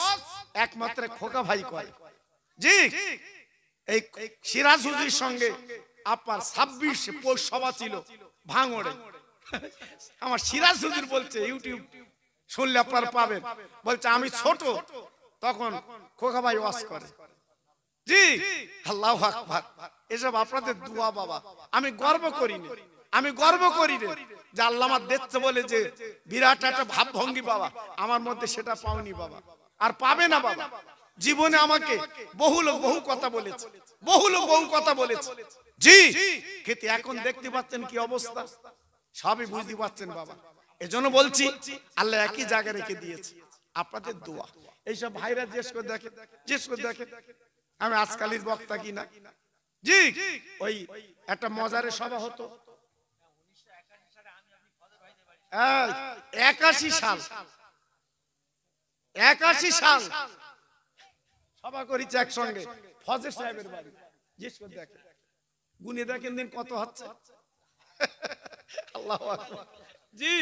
একমাত্র খোকা ভাই করে জি। এই সিরাজ হুজুর সঙ্গে আপনার ছাব্বিশ পৌষ সভা ছিল ভাঙড়ে। আমার সিরাজ হুজুর বলছে ইউটিউব শুনলে আপনার পাবেন। বলছে আমি ছোট। তখন খোকা ভাই ওয়াজ করে। জি। আল্লাহ আকবার। এসব আপনাদের দোয়া বাবা। আমি গর্ব করি না আমি গর্ব করি রে যে আল্লাহ আমার দেখছে বলে যে বিরাট একটা ভাবভঙ্গি বাবা। আমার মধ্যে সেটা পাওনি বাবা। আর পাবে না বাবা। জীবনে আমাকে বহু লোক বহু কথা বলেছে। বহু লোক বহু কথা বলেছে। জি, কিন্তু এখন দেখতে পাচ্ছেন কি অবস্থা? সবই বুঝতে পাচ্ছেন বাবা। এজন্য বলছি, আল্লাহ একই জায়গায় রেখে দিয়েছে। আপনাদের দোয়া। এইসব ভাইরা জিজ্ঞেস করে দেখে জিজ্ঞেস করে দেখে আমি আজকালের বক্তা কিনা জি, ওই একটা মজারে সভা হতো। একাশি সাল। একাশি সাল। সভা করেছে একসঙ্গে। ফজর সাহেবের বাড়ি। জিজ্ঞেস করে দেখে। গুনে দেখেন দিন কত হচ্ছে। আল্লাহ জি।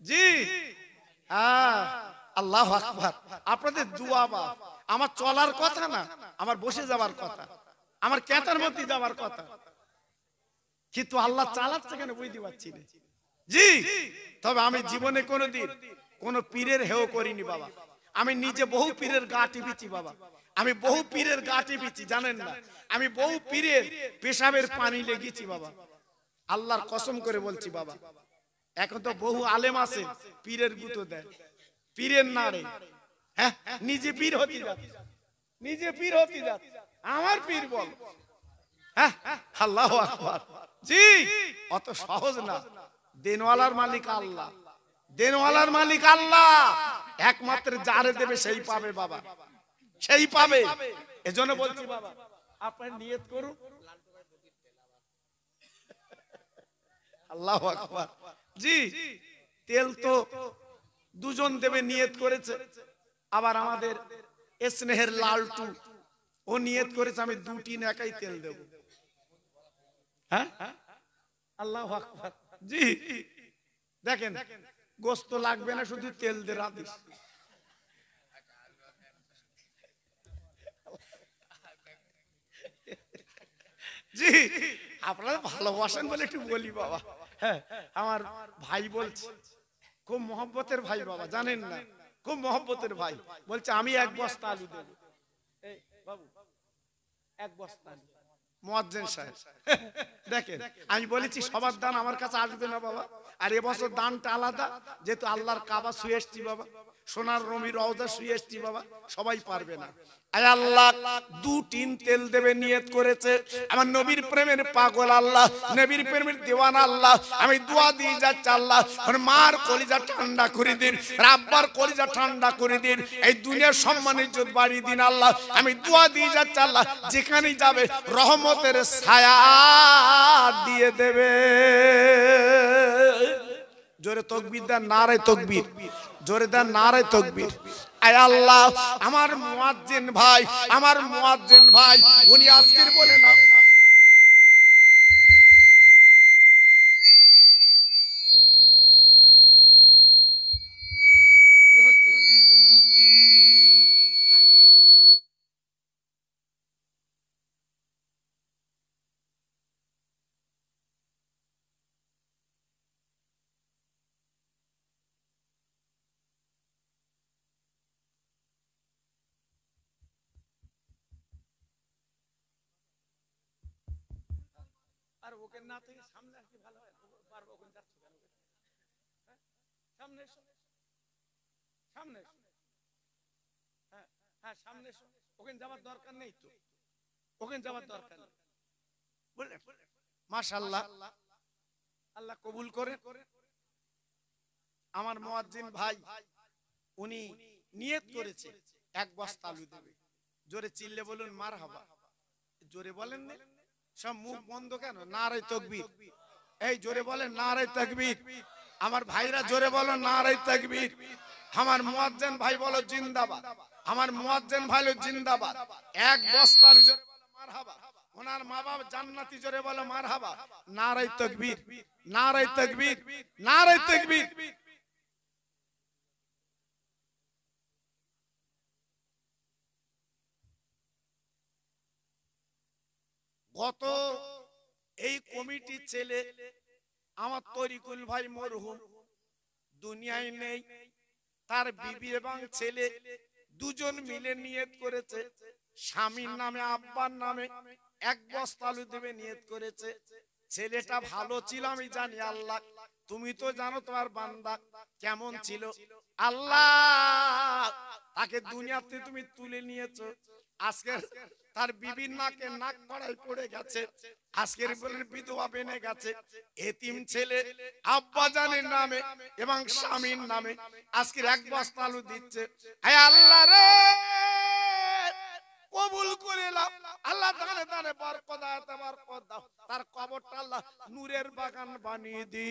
জি। হ্যাঁ। আল্লাহ আকবার। আপনাদের দুয়া বা আমার চলার কথা না আমার বসে যাওয়ার কথা। আমার ক্যাতার মধ্যে যাওয়ার কথা। কিন্তু আল্লাহ চালাচ্ছে কেন বুঝতে পারছি না। জি। তবে আমি জীবনে কোনোদিন কোন পীরের হেও করিনি বাবা। আমি নিজে বহু পীরের গা টিপিছি বাবা। আমি বহু পীরের গা টিপিছি, জানেন না? আমি বহু পীরের পেশাবের পানি লেগেছি বাবা। আল্লাহর কসম করে বলছি বাবা, এখন তো বহু আলেম আছে, পীরের গুতো দেয়। পীরের নাড়ে হ্যাঁ? নিজে পীর হতে যাচ্ছে নিজে পীর হতে যাচ্ছে আমার পীর বল। হ্যাঁ? আল্লাহ আকবার। জি! অত সহজ না। দেনওয়ালার মালিক আল্লাহ। দেনওয়ালার মালিক আল্লাহ। একমাত্র যারে দেবে সেই পাবে বাবা। সেই পাবে। এজন্য বলছি বাবা, আপনার নিয়ত করুন। আল্লাহ আকবার। জি, তেল তো দুজন দেবে নিয়ত করেছে। আবার আমাদের স্নেহের লালটু, ও নিয়ত করেছে, আমি দুটি একাই তেল দেব। হ্যাঁ? আল্লাহ আকবার। জি, দেখেন গোস্ত লাগবে না, শুধু তেল দে রাধিস। জি, আপনারা ভালোবাসেন বলে একটু বলি বাবা। হ্যাঁ আমার ভাই বলছে, খুব মহব্বতের ভাই বাবা, জানেন না? খুব মহব্বতের ভাই। বলছে, আমি এক বস্তা আলু দেব। এক বস্তা আলু। মুয়াজ্জিন সাহেব। দেখেন, আমি বলেছি, সবার দান আমার কাছে আসবে না বাবা। আর এবছর দানটা আলাদা, যেহেতু আল্লাহর কাবা শুয়ে এসছি বাবা। সোনার রমি রওজা শুয়ে এসছি বাবা, সবাই পারবে না। আল্লাহ, দু টিন তেল দেবে, নিয়ত করেছে। আমার নবীর প্রেমের পাগল আল্লাহ, নবীর প্রেমের দেওয়ান আল্লাহ। আমি দোয়া দিয়ে যাচ্ছি আল্লাহ মার কলিজা ঠান্ডা করে দিন রাব্বার কলিজা ঠান্ডা করে দিন। এই দুনিয়ার সম্মান, ইজ্জত বাড়িয়ে দিন আল্লাহ। আমি দোয়া দিয়ে যাচ্ছি আল্লাহ, যেখানেই যাবে, রহমতের ছায়া দিয়ে দেবে। জোরে তকবির দেন, নারে তকবির। জোরে দেন, নারে তকবির। আয় আল্লাহ, আমার মুয়াজ্জিন ভাই, আমার মুয়াজ্জিন ভাই, উনি আজকের বলে না। কি হচ্ছে আর ওকে না থেকে সামনে আসলে ভালো হয় ও পারব ওখানে যাচ্ছ কেন হ্যাঁ? সামনে এসো সামনে এসো হ্যাঁ হ্যাঁ ওখানে যাওয়ার দরকার নেই তো। ওখানে যাওয়ার দরকার নেই। বুঝলেন মাশাআল্লাহ, আল্লাহ কবুল করে আমার মুয়াজ্জিন ভাই, উনি নিয়ত করেছে, এক বস্তা আলু দেবে। জোরে চিল্লে বলুন মার হাবা জোরে বলেন সব মুখ বন্ধ কেন? নারাই তকবীর। এই জোরে বলেন নারাই তকবীর। আমার ভাইরা জোরে বলো নারাই তকবীর। আমার মুয়াজ্জিন ভাই বলো, জিন্দাবাদ। আমার মুয়াজ্জিন ভাই জিন্দাবাদ। এক বস্তা আলু জোরে বলো, মারহাবা। ওনার মা বাবা জান্নাতি জোরে বলো, মারহাবা। নারাই তকবীর নারাই তকবীর নারাই তকবীর। গত এই কমিটির ছেলে আমার তরিকুল ভাই মরহুম, দুনিয়ায় নেই। তার বিবি এবং ছেলে দুজন মিলে নিয়ত করেছে। স্বামীর নামে, আব্বার নামে এক বস্তা আলু দেবে নিয়ত করেছে। ছেলেটা ভালো ছিল, আমি জানি। আল্লাহ, তুমি তো জানো তোমার বান্দা কেমন ছিল। আল্লাহ, তাকে দুনিয়াতে তুমি তুলে নিয়েছো। আজকে তার বিবির নাকে নাক কড়াই পড়ে গেছে। আজকের বলেন বিধবা বেনে গেছে। এতিম ছেলে আব্বা জানের নামে এবং স্বামীর নামে আজকের এক বস্তা আলু দিচ্ছে। হায় আল্লাহ রে! কবুল করে নাও। আল্লাহ দানে দানে বরকত দাও বরকত দাও। তার কবরটা আল্লাহ নূরের বাগান বানিয়ে দি।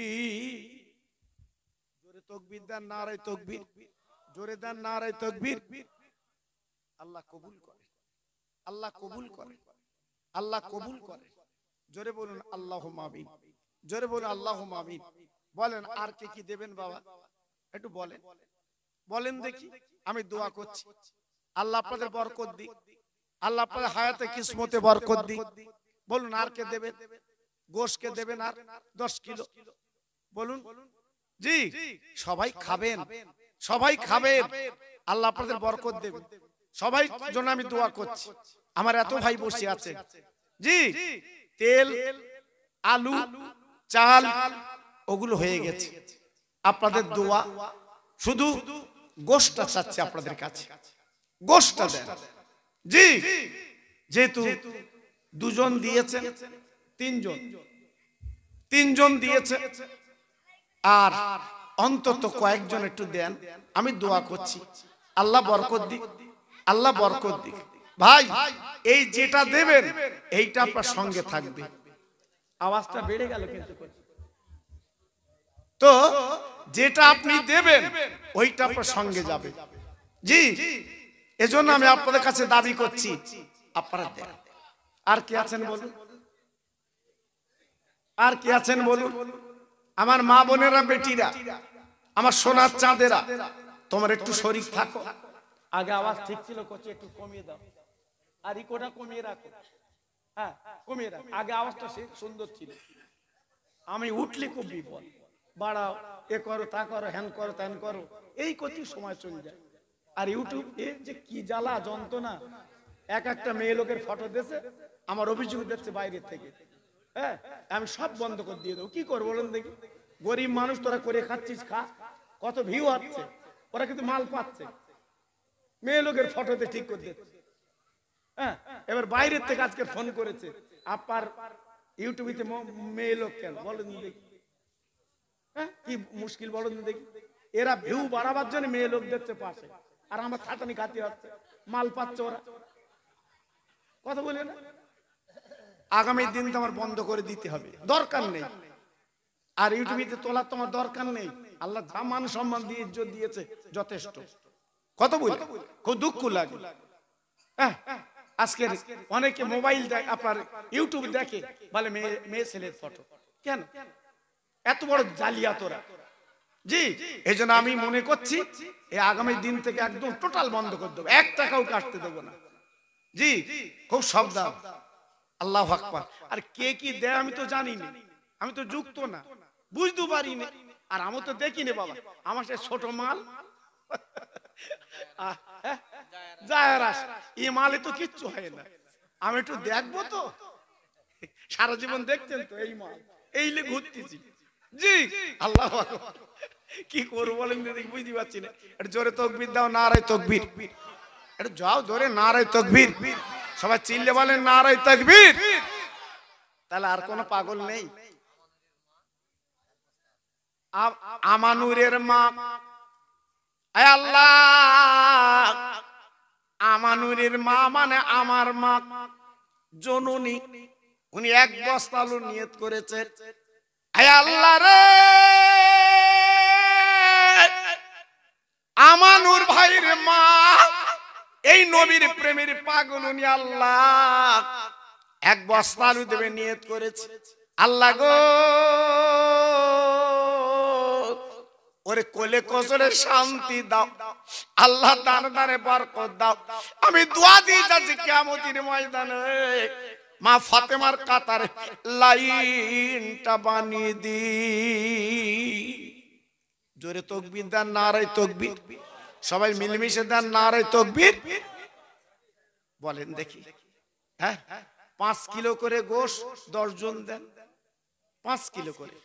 জোরে তকবীর দেন নারাই তকবীর। জোরে দেন নারাই তকবীর। আল্লাহ কবুল করে। আল্লাহ কবুল করে। আল্লাহ কবুল করে। জোরে বলুন আল্লাহ মামিন। জোরে বলুন আল্লাহ মামিন। বলেন আর কে কি দেবেন বাবা? একটু বলেন। বলেন। দেখি আমি দোয়া করছি। আল্লাহ আপনাদের বরকত দিক। আল্লাহ আপনাদের হায়াতে কিসমতে বরকত দিক। বলুন আর কে দেবেন? গোশকে দেবেন? আর দশ কিলো। বলুন জি সবাই খাবেন। সবাই খাবেন। আল্লাহ আপনাদের বরকত দেবেন সবাই জন্য আমি দোয়া করছি। আমার এত ভাই বসে আছে। জি তেল আলু চাল ওগুলো হয়ে গেছে। আপনাদের দোয়া শুধু গোষ্ঠটা চাচ্ছে আপনাদের কাছে। গোষ্ঠটা দেন। জি যেহেতু দুজন দিয়েছেন তিনজন। তিনজন। দিয়েছে। আর অন্তত কয়েকজন একটু দেন। আমি দোয়া করছি। আল্লাহ বরকত দিক। আল্লাহ বরকত দিক। ভাই এই যেটা দেবেন এইটা আপনার সঙ্গে থাকবে। আওয়াজটা বেড়ে গেল কিন্তু। তো যেটা আপনি দেবেন ওইটা আপনার সঙ্গে যাবে। জি এজন্য আমি আপনাদের কাছে দাবি করছি আপনারা দেন। আর কে আছেন বলুন? আর কে আছেন বলুন? আমার মা বোনেরা বেটিরা আমার সোনার চাঁদেরা তোমার একটু শরীর থাকো। আগে আওয়াজ ঠিক ছিল, কোচে, একটু কমিয়ে দাও। আর ইকোটা কমিয়ে রাখো। হ্যাঁ কমিয়ে রাখো। আগে আওয়াজটা সে সুন্দর ছিল। আমি উঠলে খুব বিপদ। বাড়াও, এ করো, তা করো, হ্যান করো, ত্যান করো। এই করতেই সময় চলে যায়। আর ইউটিউব এ যে কি জ্বালা, যন্ত্রণা। এক একটা মেয়ে লোকের ফটো দিয়েছে আমার অভিযোগ দিচ্ছে বাইরের থেকে। হ্যাঁ আমি সব বন্ধ করে দিয়ে দেবো। কি করব বলুন দেখি? গরিব মানুষ তোরা করে খাচ্ছিস, খা। কত ভিউ হচ্ছে ওরা কিন্তু মাল পাচ্ছে। মেয়ে লোকের ফটোতে ঠিক করে হ্যাঁ এবার বাইরের থেকে আজকে ফোন করেছে। আপার ইউটিউবে মেয়ে লোক কেন? বলেন দেখি। হ্যাঁ কি মুশকিল বলেন দেখি। এরা ভিউ বাড়াবার জন্য মেয়ে লোক দেখছে পাশে। আর আমার খাটানি খাতি হচ্ছে। মাল পাচ্ছে ওরা। কথা বলে না? আগামী দিন তোমার বন্ধ করে দিতে হবে। দরকার নেই। আর ইউটিউবে তোলার তোমার দরকার নেই। আল্লাহ মান সম্মান দিয়ে ইজ্জত দিয়েছে, যথেষ্ট। কত বলি খুব দুঃখ লাগে। হ্যাঁ, আজকে অনেকে মোবাইল দেখ আপনার ইউটিউব দেখে বলে মেয়ে মেয়ে ছেলের ফটো। কেন? এত বড় জালিয়া তোরা জি এই জন্য আমি মনে করছি এই আগামী দিন থেকে একদম টোটাল বন্ধ করে দেবো। এক টাকাও কাটতে দেবো না। জি খুব সাবধান। আল্লাহ আকবার। আর কে কি দেয় আমি তো জানি না। আমি তো যুক্ত না। বুঝতে পারি না আর আমি তো দেখি না বাবা। আমার সে ছোট মাল। হ্যাঁ? যায় আর আসে। এই মালে তো কিচ্ছু হয় না। আমি একটু দেখব তো। সারা জীবন দেখছেন তো এই মাল। এই লে ঘুরতেছি। জি। আল্লাহ কি করব বলেন দেখি বুঝতে পারছি না। একটু জোরে তকবির দাও নারায় তকবির। একটু যাও জোরে নারায় তকবির। সবাই চিল্লে বলেন নারায় তকবির। তাহলে আর কোনো পাগল নেই। আমানুরের মা আল্লাহ। আমানুরের মা মানে আমার মা। জননী। উনি এক বস্তা আলু নিয়ত করেছেন। আল্লাহ রে। আমানুর ভাইয়ের মা। এই নবীর প্রেমের পাগল উনি আল্লাহ। এক বস্তা আলু দেবে নিয়ত করেছে। আল্লাহ গো। ওরে কোলে কসরে শান্তি দাও। আল্লাহ দান দানে বরকত দাও। আমি দোয়া দিয়ে যাচ্ছি কিয়ামতের ময়দানে। মা ফাতেমার কাতারে লাইনটা বানিয়ে দি। জোরে তকবির দেন নারাই তকবির। সবাই মিলেমিশে দেন নারাই তকবির। বলেন দেখি। হ্যাঁ পাঁচ কিলো করে গোশ দশ জন দেন। পাঁচ কিলো করে।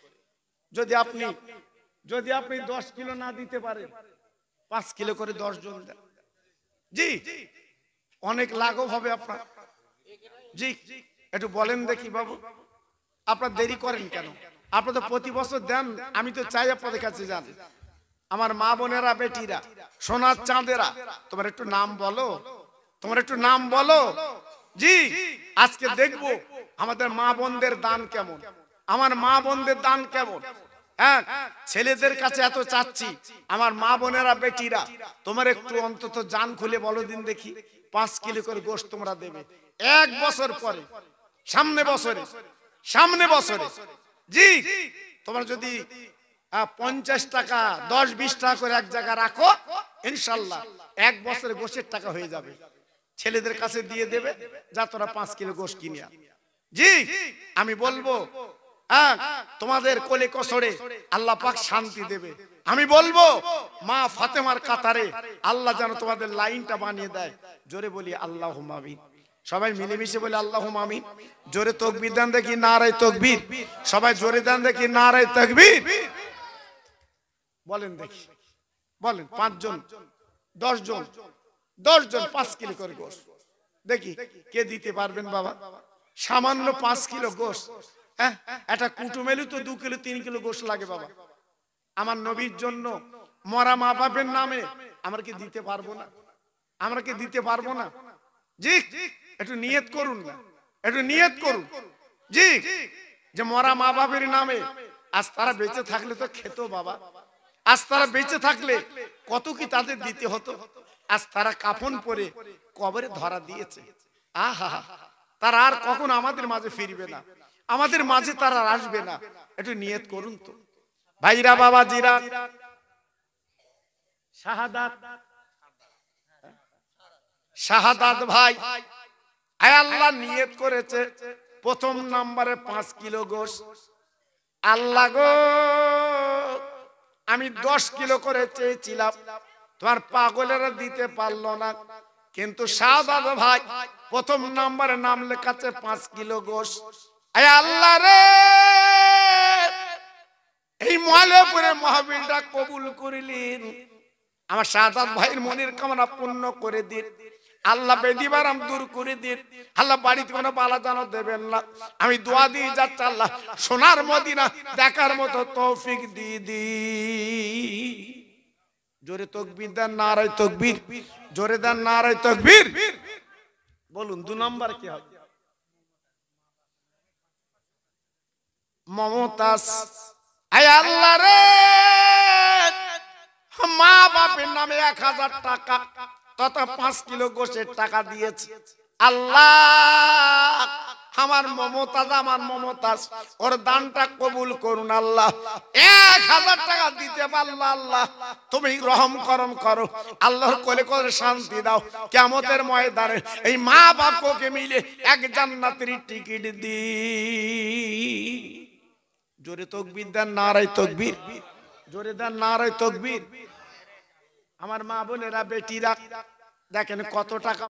যদি আপনি যদি আপনি দশ কিলো না দিতে পারেন, পাঁচ কিলো করে দশ জন জি, অনেক লাঘব হবে আপনার। জি, একটু বলেন দেখি বাবু, আপনার দেরি করেন কেন? আপনার তো প্রতি বছর দেন, আমি তো চাই আপনাদের কাছে যান। আমার মা বোনেরা, বেটিরা, সোনার চাঁদেরা, তোমার একটু নাম বলো, তোমার একটু নাম বলো। জি, আজকে দেখব আমাদের মা বোনদের দান কেমন। আমার মা বোনদের দান কেমন? হ্যাঁ ছেলেদের কাছে এত চাচ্ছি। আমার মা বোনেরা, বেটিরা, তোমার একটু অন্তত জান খুলে বলো দিন দেখি, পাঁচ কিলো করে গোশ তোমরা দেবে। এক বছর পরে, সামনে বছরে সামনে বছরে। জি, তোমরা যদি পঞ্চাশ টাকা, দশ, বিশ টাকা করে এক জায়গায় রাখো, ইনশাল্লাহ এক বছরে গোশের টাকা হয়ে যাবে। ছেলেদের কাছে দিয়ে দেবে, যা তোরা পাঁচ কিলো গোশ কিনে আন। জি, আমি বলব হ্যাঁ তোমাদের কোলে কসরে আল্লাহ পাক শান্তি দেবে। আমি বলব, মা ফাতেমার কাতারে আল্লাহ যেন তোমাদের লাইনটা বানিয়ে দেয়। জোরে বলি আল্লাহ মামিন সবাই মিলেমিশে বলে আল্লাহ মামিন জোরে তকবির দেন দেখি, নারায় তকবির। সবাই জোরে দেন দেখি, নারায় তকবির। বলেন দেখি, বলেন, পাঁচজন, দশজন দশজন পাঁচ কিলো করে গোশ। দেখি, কে দিতে পারবেন বাবা? সামান্য পাঁচ কিলো গোশ। হ্যাঁ একটা কুটুম তো দু কিলো, তিন কিলো গোশ লাগে বাবা। আমার নবীর জন্য মরা মা বাপের নামে আমরা কি দিতে পারব না? আমরা কি দিতে পারব না? জি, একটু নিয়ত করুন না। একটু নিয়ত করুন। জি, যে মরা মা বাপের নামে আজ তারা বেঁচে থাকলে তো খেতো বাবা। আজ তারা বেঁচে থাকলে কত কি তাদের দিতে হতো? আজ তারা কাফন পরে কবরে ধরা দিয়েছে। আহা, তারা আর কখন আমাদের মাঝে ফিরবে না? আমাদের মাঝে তারা আসবে না। একটু নিয়ত করুন তো। ভাইরা বাবা জিরা শাহাদাত। শাহাদাত ভাই। আল্লাহ নিয়ত করেছে। প্রথম নম্বরে পাঁচ কিলো গোশ। আল্লাহ গো আমি দশ কিলো করে চেয়েছিলাম। তোমার পাগলেরা দিতে পারল না। কিন্তু শাহাদাত ভাই প্রথম নাম্বারে নাম লেখাচ্ছে পাঁচ কিলো গোশ। আয় আল্লাহ রে। এই মহালয়পুরে মহাবীরটা কবুল করিলেন। আমার সাদাত ভাইয়ের মনের কামনা পূর্ণ করে দিন। আল্লাহ বেদিবারাম দূর করে দিন। আল্লাহ বাড়িতে কোনো বালা জানো দেবেন না। আমি দোয়া দিয়ে যাচ্ছি, আল্লাহ সোনার মদিনা দেখার মতো তৌফিক দিয়ে দি জোরে তকবীর দেন নারায় তকবীর। জোরে দেন নারায় তকবীর। বলুন, দু নম্বর কি হবে? মমতাজ। আয় আল্লাহ রে। মা বাপের নামে এক হাজার টাকা, তথা পাঁচ কিলো গোশের টাকা দিয়েছে। আল্লাহ, আমার মমতাজ আমার মমতাজ, ওর দানটা কবুল করুন আল্লাহ। এক হাজার টাকা দিতে পারল আল্লাহ। তুমি রহম করম করো। আল্লাহর কোলে কোলে শান্তি দাও। কেমতের ময়দানে এই মা বাপকে মিলে এক জান্নাতের টিকিট দি জোরে তকবির দেন নারাই তকবির। জোরে দেন নারাই তকবির। আমার মা বোনেরা বেটিরা দেখেন কত টাকা